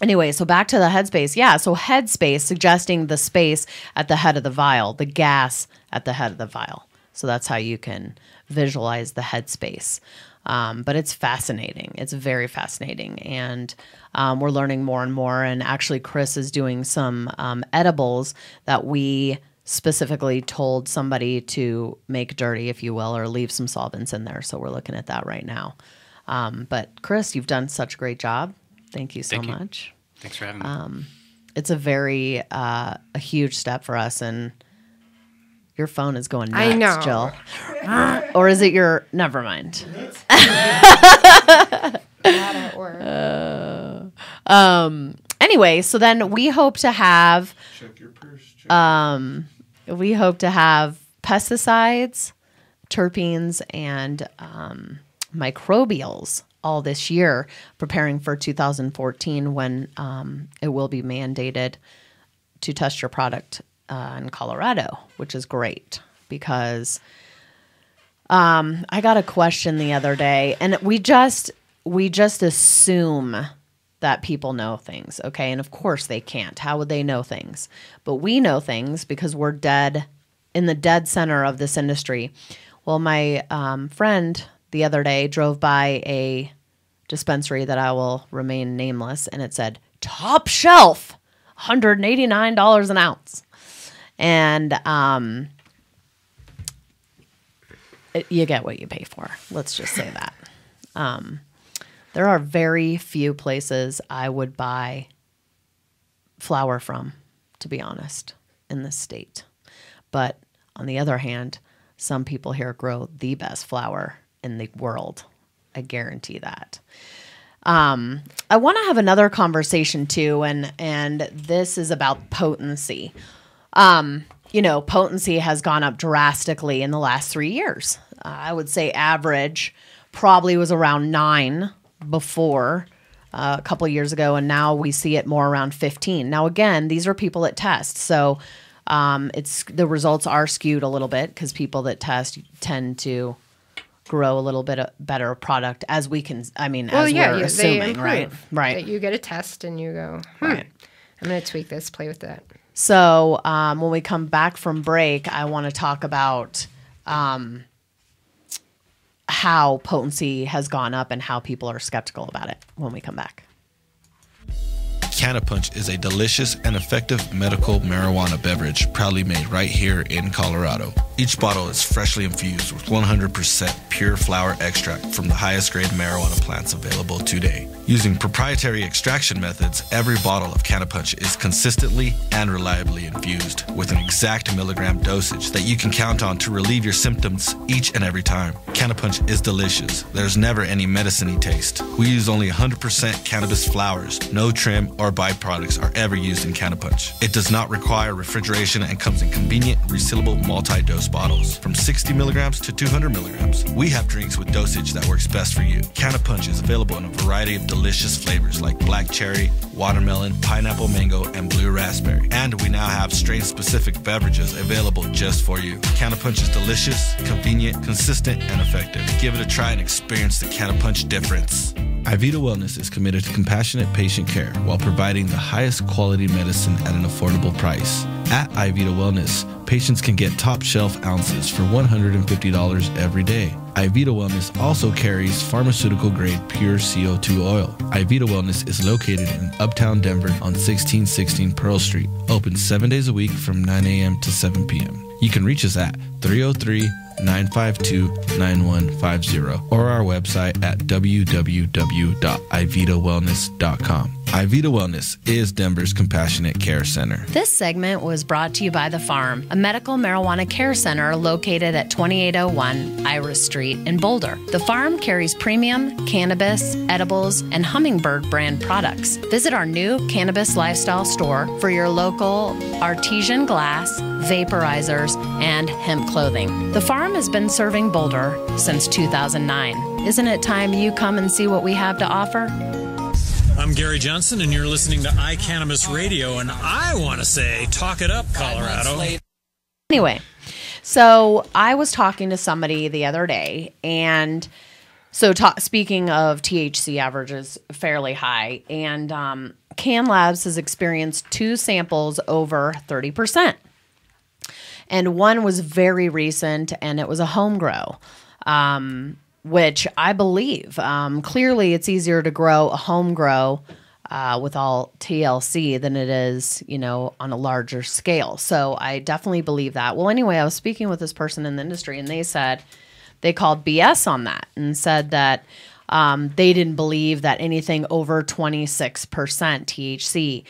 anyway, so back to the headspace. Yeah, so headspace suggesting the space at the head of the vial, the gas at the head of the vial. So that's how you can visualize the headspace. Um, but it's fascinating. It's very fascinating. And um, we're learning more and more. And actually, Chris is doing some um, edibles that we specifically told somebody to make dirty, if you will, or leave some solvents in there. So we're looking at that right now. Um, but Chris, you've done such a great job. Thank you so Thank you. much. Thanks for having me. Um, it's a very uh, a huge step for us, and your phone is going nuts, I know. Jill. or is it your? Never mind. Um. Anyway, so then we hope to have. Check your Um, we hope to have pesticides, terpenes, and um, microbials all this year, preparing for 2014 when um, it will be mandated to test your product uh, in Colorado, which is great because um, I got a question the other day, and we just we just assume that people know things, okay? And of course they can't. How would they know things? But we know things because we're dead in the dead center of this industry. Well, my um, friend the other day drove by a dispensary that I will remain nameless, and it said top shelf, $189 an ounce. And um, it, you get what you pay for. Let's just say that. Um, there are very few places I would buy flour from, to be honest, in this state. But on the other hand, some people here grow the best flour in the world. I guarantee that. Um, I want to have another conversation too, and and this is about potency. Um, you know, potency has gone up drastically in the last three years. Uh, I would say average probably was around nine before uh, a couple years ago, and now we see it more around 15. Now, again, these are people that test, so um, it's the results are skewed a little bit because people that test tend to grow a little bit a better product as we can. I mean, Well, as yeah, we're you, assuming, right? Right. That you get a test and you go, hmm, Right. I'm going to tweak this, play with that. So um, when we come back from break, I want to talk about um, how potency has gone up and how people are skeptical about it when we come back. Cannapunch is a delicious and effective medical marijuana beverage proudly made right here in Colorado. Each bottle is freshly infused with 100% pure flower extract from the highest grade marijuana plants available today. Using proprietary extraction methods, every bottle of Cannapunch is consistently and reliably infused with an exact milligram dosage that you can count on to relieve your symptoms each and every time. Cannapunch is delicious. There's never any medicine taste. We use only 100% cannabis flowers. No trim or byproducts are ever used in Cannapunch. It does not require refrigeration and comes in convenient, resealable multi-dose bottles from 60 milligrams to 200 milligrams. We have drinks with dosage that works best for you. Cannapunch is available in a variety of delicious flavors like black cherry, watermelon, pineapple mango, and blue raspberry. And we now have strain-specific beverages available just for you. Cannapunch is delicious, convenient, consistent, and effective. Give it a try and experience the Cannapunch difference. Ivita Wellness is committed to compassionate patient care while providing the highest quality medicine at an affordable price. At Ivita Wellness, patients can get top shelf ounces for $150 every day. Ivita Wellness also carries pharmaceutical grade pure CO2 oil. Ivita Wellness is located in Uptown Denver on 1616 Pearl Street, open seven days a week from 9 a.m. to 7 p.m. You can reach us at 303 952 9150 or our website at www.ivitawellness.com. Ivita Wellness is Denver's compassionate care center. This segment was brought to you by The Farm, a medical marijuana care center located at 2801 Iris Street in Boulder. The Farm carries premium cannabis, edibles, and hummingbird brand products. Visit our new cannabis lifestyle store for your local artesian glass, vaporizers, and hemp clothing. The Farm has been serving Boulder since 2009. Isn't it time you come and see what we have to offer? I'm Gary Johnson, and you're listening to iCannabis Radio, and I want to say, talk it up, Colorado. Anyway, so I was talking to somebody the other day, and so ta- speaking of THC averages fairly high, and um, CannLabs has experienced two samples over 30%. And one was very recent, and it was a home grow. Um, which I believe. Um, clearly, it's easier to grow a home grow uh, with all TLC than it is, you know, on a larger scale. So I definitely believe that. Well, anyway, I was speaking with this person in the industry, and they said they called BS on that and said that. Um, they didn't believe that anything over 26% THC.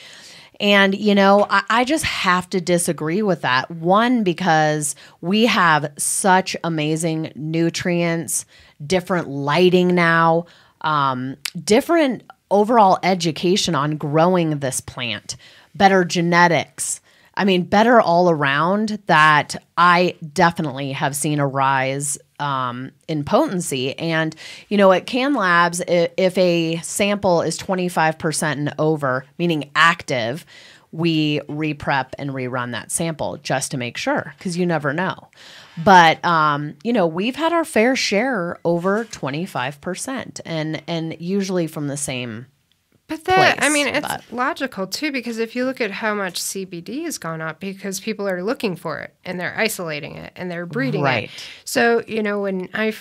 And, you know, I, I, just have to disagree with that. One, because we have such amazing nutrients, different lighting now, um, different overall education on growing this plant, better genetics. I mean, better all around that I definitely have seen a rise um, in potency. And, you know, at CannLabs, if, a sample is 25% and over, meaning active, we reprep and rerun that sample just to make sure because you never know. But um, you know, we've had our fair share over 25% and and usually from the same but that, place, I mean, it's but- logical too because if you look at how much CBD has gone up because people are looking for it and they're isolating it and they're breeding Right. it. So, you know, when I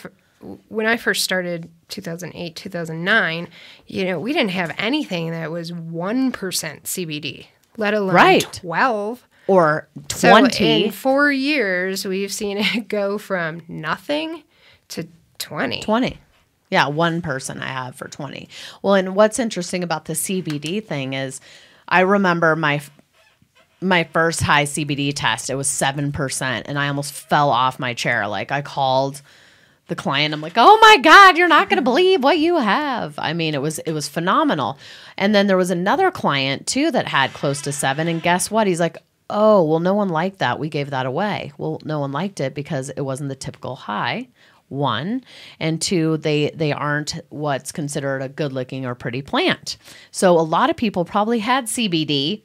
when I first started 2008, 2009, you know, we didn't have anything that was 1% CBD, let alone Right. 12. or 20. So 20 in 4 years, we've seen it go from nothing to 20. 20. Yeah, one person I have for 20. Well, and what's interesting about the CBD thing is I remember my my first high CBD test, it was 7% and I almost fell off my chair. Like I called the client, I'm like, "Oh my god, you're not going to believe what you have." I mean, it was it was phenomenal. And then there was another client too that had close to 7 and guess what? He's like, "Oh, well no one liked that. We gave that away." Well, no one liked it because it wasn't the typical high one and two they they aren't what's considered a good looking or pretty plant so a lot of people probably had cbd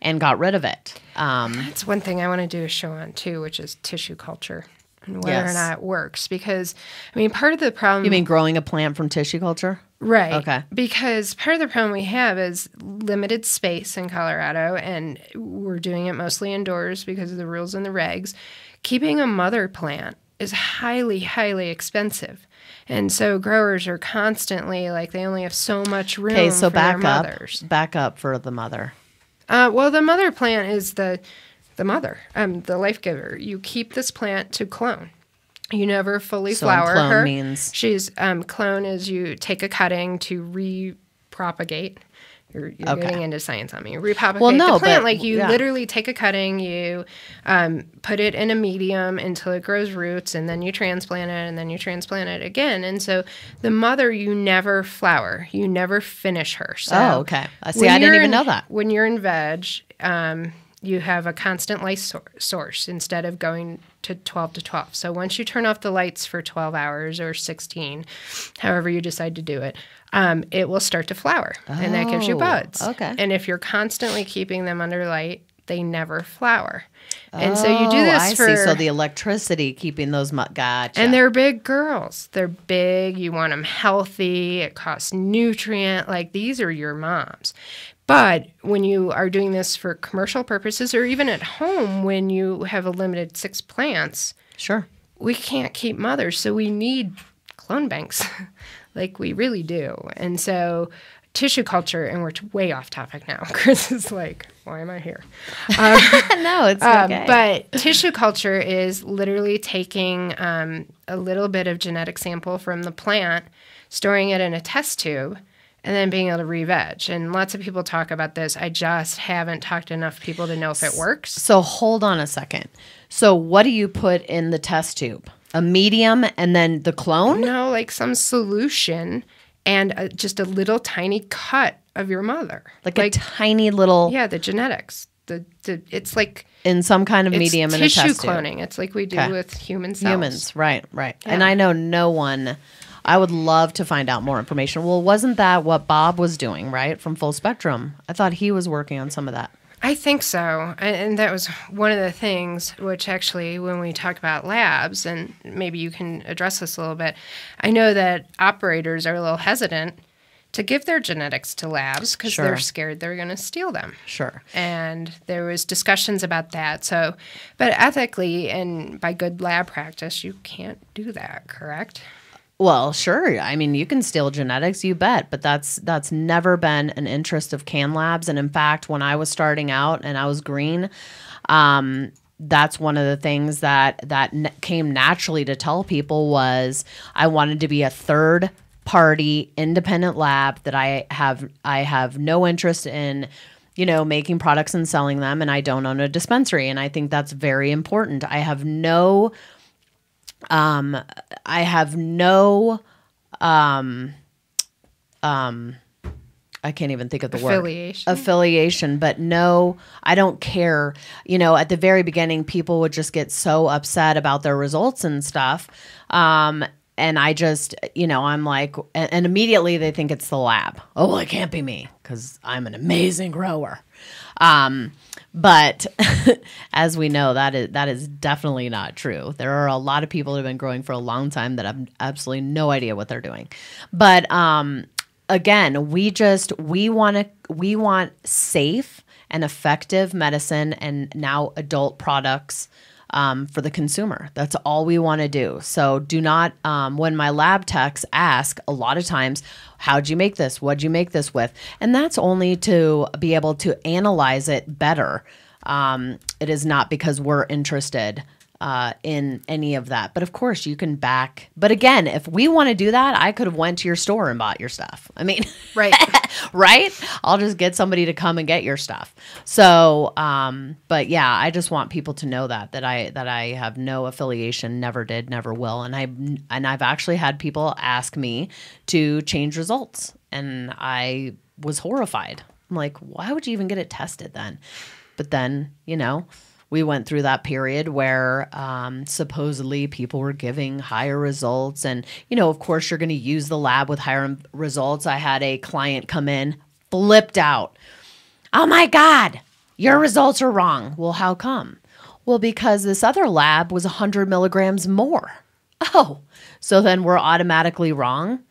and got rid of it um, That's one thing I want to do a show on too, which is tissue culture and whether or not it works. Because, I mean, part of the problem. you mean growing a plant from tissue culture Right. Okay. Because part of the problem we have is limited space in Colorado, and we're doing it mostly indoors because of the rules and the regs. Keeping a mother plant is highly, highly expensive. And so growers are constantly like they only have so much room okay so back up mothers. back up for the mother Uh, well, the mother plant is the The mother, um, the life giver. You keep this plant to clone. You never fully So flower clone her. means- she's um, clone is you take a cutting to repropagate. You're, you're Okay. getting into science on me. Repropagate Well, no, the plant. but- like you yeah. literally take a cutting, you um, put it in a medium until it grows roots, and then you transplant it, and then you transplant it again. And so the mother, you never flower, you never finish her. So Oh, okay. I see, I didn't even in- know that. When you're in veg, um, you have a constant light source instead of going to 12 to 12. So once you turn off the lights for 12 hours or 16, however you decide to do it, um, it will start to flower, and that gives you Oh, buds. okay. And if you're constantly keeping them under light, they never flower. And so you do Oh, this I for see. So the electricity keeping those mu- gotcha. and they're big girls. They're big. You want them healthy. It costs nutrient. Like these are your moms. But when you are doing this for commercial purposes or even at home when you have a limited six plants, sure. we can't keep mothers. So we need clone banks. like we really do. And so tissue culture, and we're way off topic now. Chris is like, why am I here? no, it's Um, okay. but tissue culture is literally taking um, a little bit of genetic sample from the plant, storing it in a test tube, and then being able to re-veg. And lots of people talk about this. I just haven't talked to enough people to know if it works. So hold on a second. So what do you put in the test tube? A medium and then the clone? No, like some solution and a, just a little tiny cut of your mother. Like, a tiny little Yeah, the genetics. The, the it's like in some kind of medium in a tissue tube. cloning. It's like we do Okay. with human cells. Humans, right, right. And I know no one. I would love to find out more information. Well, wasn't that what Bob was doing, right, from Full Spectrum? I thought he was working on some of that. I think so. And, that was one of the things which actually, when we talk about labs, and maybe you can address this a little bit, I know that operators are a little hesitant to give their genetics to labs because Sure. they're scared they're going to steal them. Sure. And there was discussions about that. So, but ethically and by good lab practice, you can't do that, correct? Well, sure. I mean, you can steal genetics, you bet, but that's that's never been an interest of CannLabs. And in fact, when I was starting out and I was green, um, that's one of the things that that came naturally to tell people was I wanted to be a third party independent lab that I have I have no interest in you know making products and selling them and I don't own a dispensary and I think that's very important. I have no um I have no um um I can't even think of the word Affiliation? affiliation, but no, I don't care. You know, at the very beginning, people would just get so upset about their results and stuff. Um, and I just, you know, I'm like, and, and immediately they think it's the lab. Oh, well, it can't be me because I'm an amazing grower. Um, but as we know, that is that is definitely not true. There are a lot of people that have been growing for a long time that have absolutely no idea what they're doing. But um, again, we just we want to we want safe and effective medicine and now adult products um, for the consumer. That's all we want to do. So do not, um, when my lab techs ask a lot of times, how'd you make this? What'd you make this with? And that's only to be able to analyze it better. Um, it is not because we're interested uh, in any of that. But of course, you can back. But again, if we want to do that, I could have went to your store and bought your stuff. I mean, Right. right? I'll just get somebody to come and get your stuff. So, um, but yeah, I just want people to know that that I that I have no affiliation, never did, never will, and I and I've actually had people ask me to change results, and I was horrified. I'm like, why would you even get it tested then? But then, you know, we went through that period where um, supposedly people were giving higher results. And, you know, of course, you're going to use the lab with higher results. I had a client come in, flipped out. Oh my God, your results are wrong. Well, how come? Well, because this other lab was 100 milligrams more. Oh, so then we're automatically wrong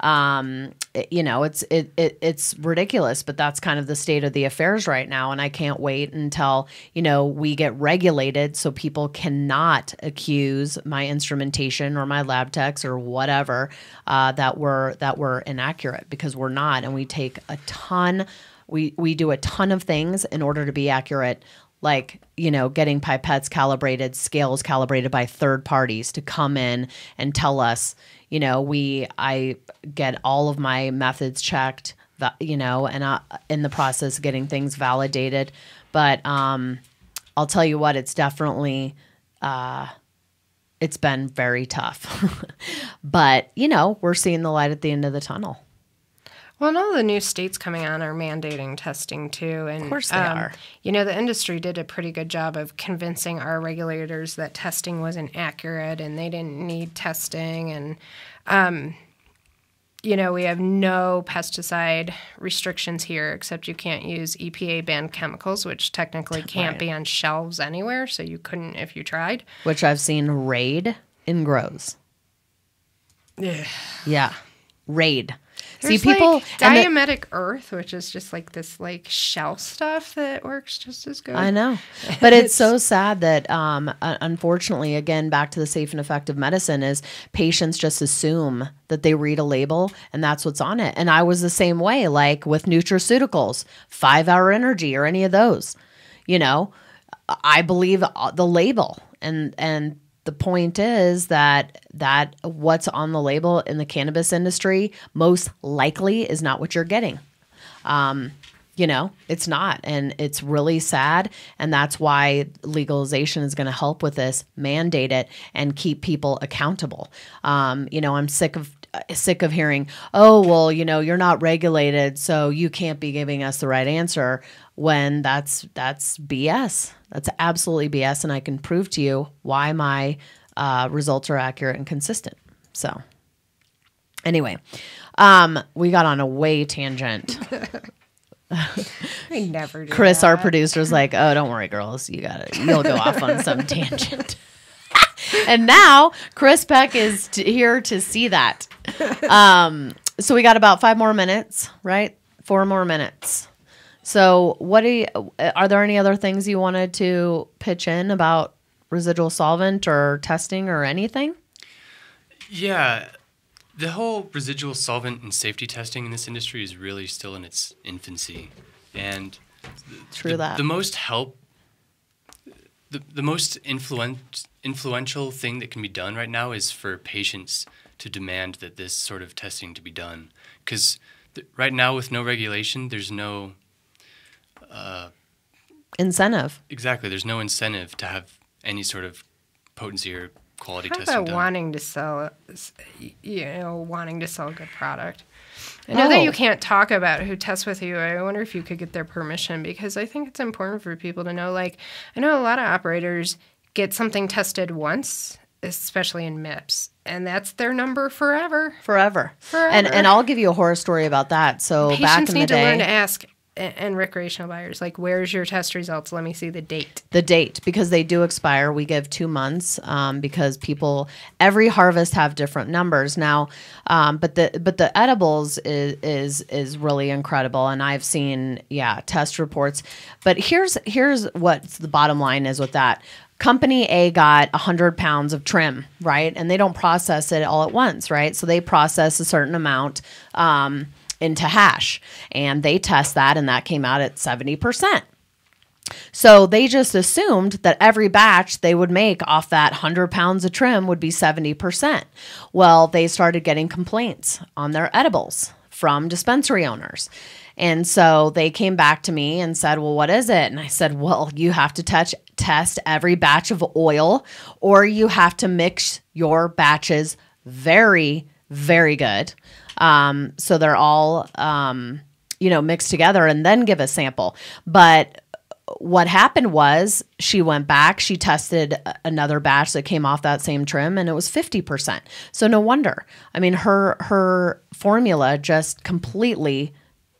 um you know it's it, it it's ridiculous but that's kind of the state of the affairs right now. And i can't wait until you know we get regulated so people cannot accuse my instrumentation or my lab techs or whatever uh, that we're that we're inaccurate because we're not. And we take a ton we we do a ton of things in order to be accurate like you know getting pipettes calibrated scales calibrated by third parties to come in and tell us you know we i get all of my methods checked you know and I, in the process of getting things validated. But um i'll tell you what it's definitely uh it's been very tough. But you know we're seeing the light at the end of the tunnel Well, and all the new states coming on are mandating testing too, and Of course they are. You know, the industry did a pretty good job of convincing our regulators that testing wasn't accurate and they didn't need testing, and um, you know, we have no pesticide restrictions here except you can't use EPA banned chemicals, which technically can't Right. be on shelves anywhere, so you couldn't if you tried. which i've seen raid in grows Yeah. yeah raid There's see people like the- earth, which is just like this like shell stuff that works just as good. I know, but it's so sad that um, unfortunately, again, back to the safe and effective medicine is patients just assume that they read a label and that's what's on it. And I was the same way, like with nutraceuticals, five hour energy or any of those. You know, I believe uh, the label, and and the point is that that what's on the label in the cannabis industry most likely is not what you're getting. Um, you know it's not. And it's really sad. And that's why legalization is going to help with this mandate it and keep people accountable. Um, you know i'm sick of sick of hearing oh well you know you're not regulated so you can't be giving us the right answer when that's that's bs that's absolutely bs and i can prove to you why my uh, results are accurate and consistent so anyway um, we got on a way tangent I never do Chris, our that. producer's like, "Oh, don't worry, girls. You got it. You'll go off on some tangent." And now Chris Peck is t- here to see that. Um, so we got about five more minutes, right? Four more minutes. So, what do you, are there any other things you wanted to pitch in about residual solvent or testing or anything? Yeah, the whole residual solvent and safety testing in this industry is really still in its infancy, and True the, that. the most help, the, the most influen- influential thing that can be done right now is for patients to demand that this sort of testing to be done, because th- right now with no regulation, there's no uh, Incentive. exactly there's no incentive to have any sort of potency or quality How testing about done. wanting to sell, you know, wanting to sell a good product? I know that Oh. you can't talk about who tests with you. I wonder if you could get their permission because I think it's important for people to know. Like, I know a lot of operators get something tested once, especially in MIPS, and that's their number forever. Forever. Forever. And and I'll give you a horror story about that. So back Patients in the need day, to learn to ask, and recreational buyers, like, where's your test results? Let me see the date. the date because they do expire. We give two months um, because people every harvest have different numbers. Now um, but the but the edibles is is is really incredible and i've seen yeah test reports. But here's here's what the bottom line is with that. Company a got 100 pounds of trim right? And they don't process it all at once right? So they process a certain amount. Um, into hash and they test that and that came out at 70% so they just assumed that every batch they would make off that 100 pounds of trim would be 70%. Well, they started getting complaints on their edibles from dispensary owners. And so they came back to me and said, Well, what is it? And I said, Well, you have to touch, test every batch of oil, or you have to mix your batches very, very good. Um, so they're all, um, you know, mixed together and then give a sample. But what happened was she went back, she tested another batch that came off that same trim and it was 50%. So no wonder. I mean her her formula just completely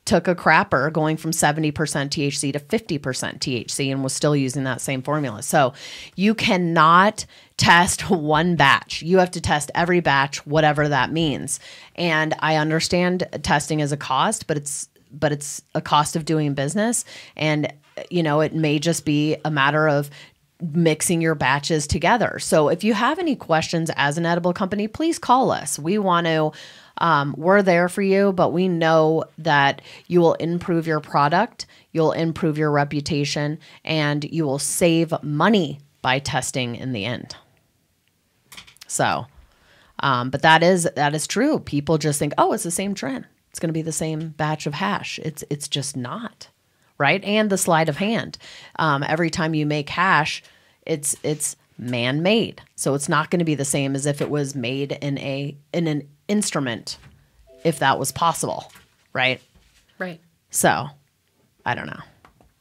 took a crapper going from 70% THC to 50% THC and was still using that same formula. So you cannot test one batch. You have to test every batch whatever that means. And I understand testing is a cost, but it's but it's a cost of doing business and you know it may just be a matter of mixing your batches together so if you have any questions as an edible company please call us we want to Um, we're there for you, but we know that you will improve your product, you'll improve your reputation, and you will save money by testing in the end. So, um, but that is that is true. People just think, oh, it's the same trend. It's going to be the same batch of hash. It's it's just not, right? And the sleight of hand. Um, every time you make hash, it's it's man made, so it's not going to be the same as if it was made in a in an instrument, if that was possible, right? Right. So, I don't know.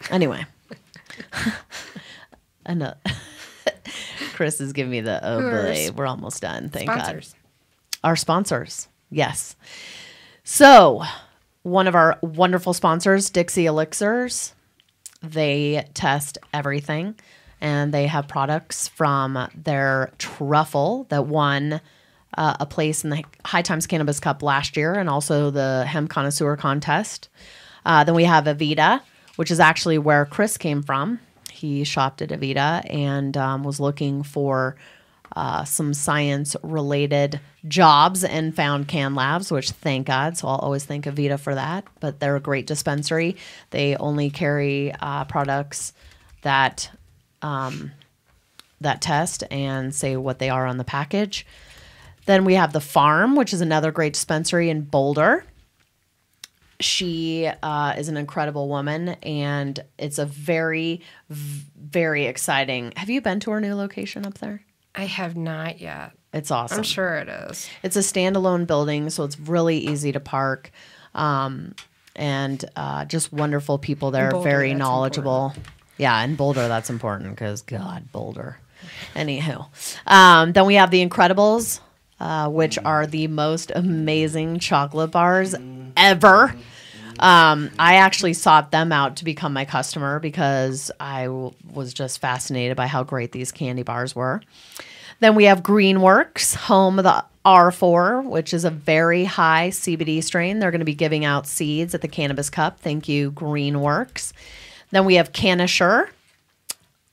Anyway, and uh, Chris is giving me the oh boy, we're almost done. Thank Sponsors. God. Our sponsors, yes. So, one of our wonderful sponsors, Dixie Elixirs, they test everything, and they have products from their truffle that won uh, a place in the High Times Cannabis Cup last year, and also the Hemp Connoisseur Contest. Uh, then we have Avita, which is actually where Chris came from. He shopped at Avita and um, was looking for uh, some science related jobs and found CannLabs, which thank God. So I'll always thank Avita for that. But they're a great dispensary. They only carry uh, products that um, that test and say what they are on the package. Then we have the Farm, which is another great dispensary in Boulder. She uh, is an incredible woman and it's a very very exciting. Have you been to her new location up there? I have not yet. it's awesome. I'm sure it is. it's a standalone building so it's really easy to park um, and uh, just wonderful people there Boulder, very knowledgeable. yeah in boulder that's important because god boulder. Anywho um, then we have the incredibles uh, which are the most amazing chocolate bars ever um, I actually sought them out to become my customer because I w- was just fascinated by how great these candy bars were. Then we have Greenwerkz, home of the R4, which is a very high CBD strain. They're going to be giving out seeds at the Cannabis Cup. Thank you, Greenwerkz. Then we have CannaSure,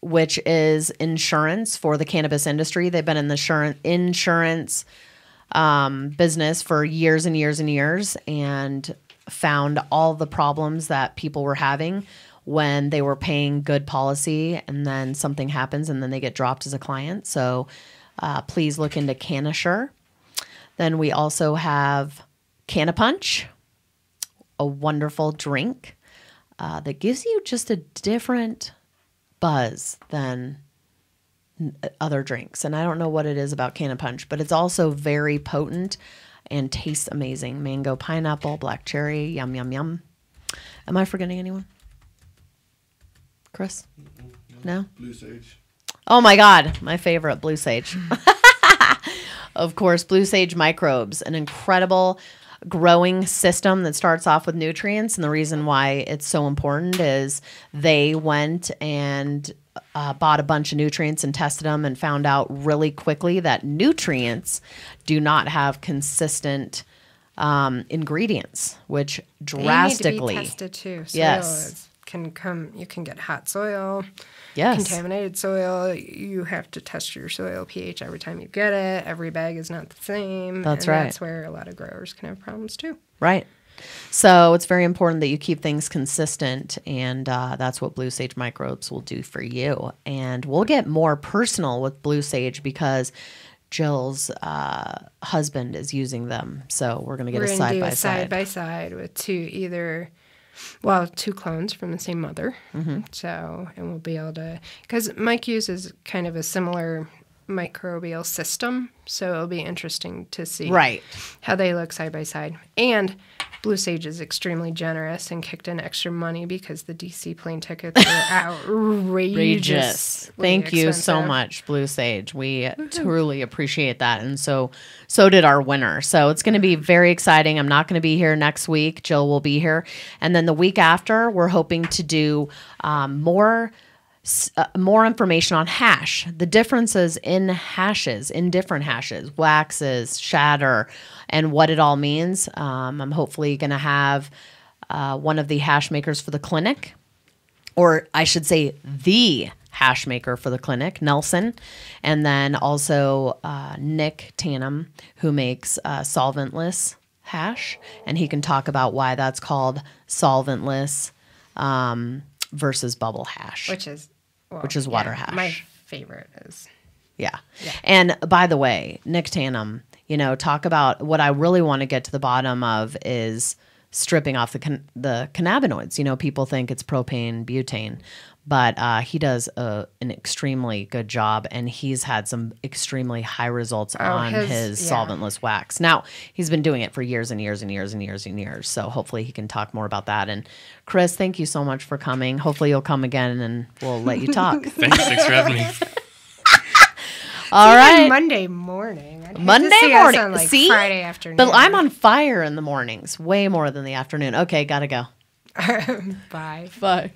which is insurance for the cannabis industry. They've been in the insur- insurance um, business for years and years and years and found all the problems that people were having when they were paying good policy and then something happens and then they get dropped as a client. So uh, please look into CannaSure. Then we also have Cannapunch, a wonderful drink uh, that gives you just a different buzz than other drinks. And I don't know what it is about Cannapunch, but it's also very potent and tastes amazing. Mango, pineapple, black cherry, yum, yum, yum. Am I forgetting anyone? Chris? No? Blue Sage. Oh my God, my favorite, Blue Sage. of course, Blue Sage Microbes, an incredible growing system that starts off with nutrients. And the reason why it's so important is they went and uh, bought a bunch of nutrients and tested them and found out really quickly that nutrients do not have consistent um, ingredients, which drastically. They need to be tested too. Yes. can come. You can get hot soil. Yes. Contaminated soil. You have to test your soil pH every time you get it. Every bag is not the same. That's and right. That's where a lot of growers can have problems too. Right. So it's very important that you keep things consistent, and uh, that's what Blue Sage Microbes will do for you. And we'll get more personal with Blue Sage because Jill's uh, husband is using them. So we're going to get We're a side by a side side. by side with two either, well, two clones from the same mother. Mm-hmm. So, and we'll be able to because Mike uses kind of a similar microbial system, so it'll be interesting to see Right. how they look side by side. And Blue Sage is extremely generous and kicked in extra money because the DC plane tickets are outrageous. Thank you so much, Blue Sage. We truly appreciate that, and so so did our winner. So it's going to be very exciting. I'm not going to be here next week. Jill will be here, and then the week after, we're hoping to do um, more. Uh, more information on hash, the differences in hashes, in different hashes, waxes, shatter, and what it all means. Um, I'm hopefully going to have uh, one of the hash makers for the clinic or I should say, the hash maker for the clinic, Nelson, and then also uh, Nick Tannum, who makes uh, solventless hash, and he can talk about why that's called solventless um, versus bubble hash. Which is well, Which is water yeah, hash. My favorite is Yeah. And by the way, Nick Tannum, you know, talk about what I really want to get to the bottom of is stripping off the can- the cannabinoids. You know, people think it's propane, butane, but uh, he does a, an extremely good job, and he's had some extremely high results on his, his- yeah. solventless wax. Now he's been doing it for years and years and years and years and years. So hopefully he can talk more about that. And Chris, thank you so much for coming. Hopefully you'll come again, and we'll let you talk. Thanks, thanks for having me. All right. Even right. Monday morning. I'd Monday see morning. on, like, See? Friday afternoon. But I'm on fire in the mornings, way more than the afternoon. Okay, gotta go. Bye. Bye.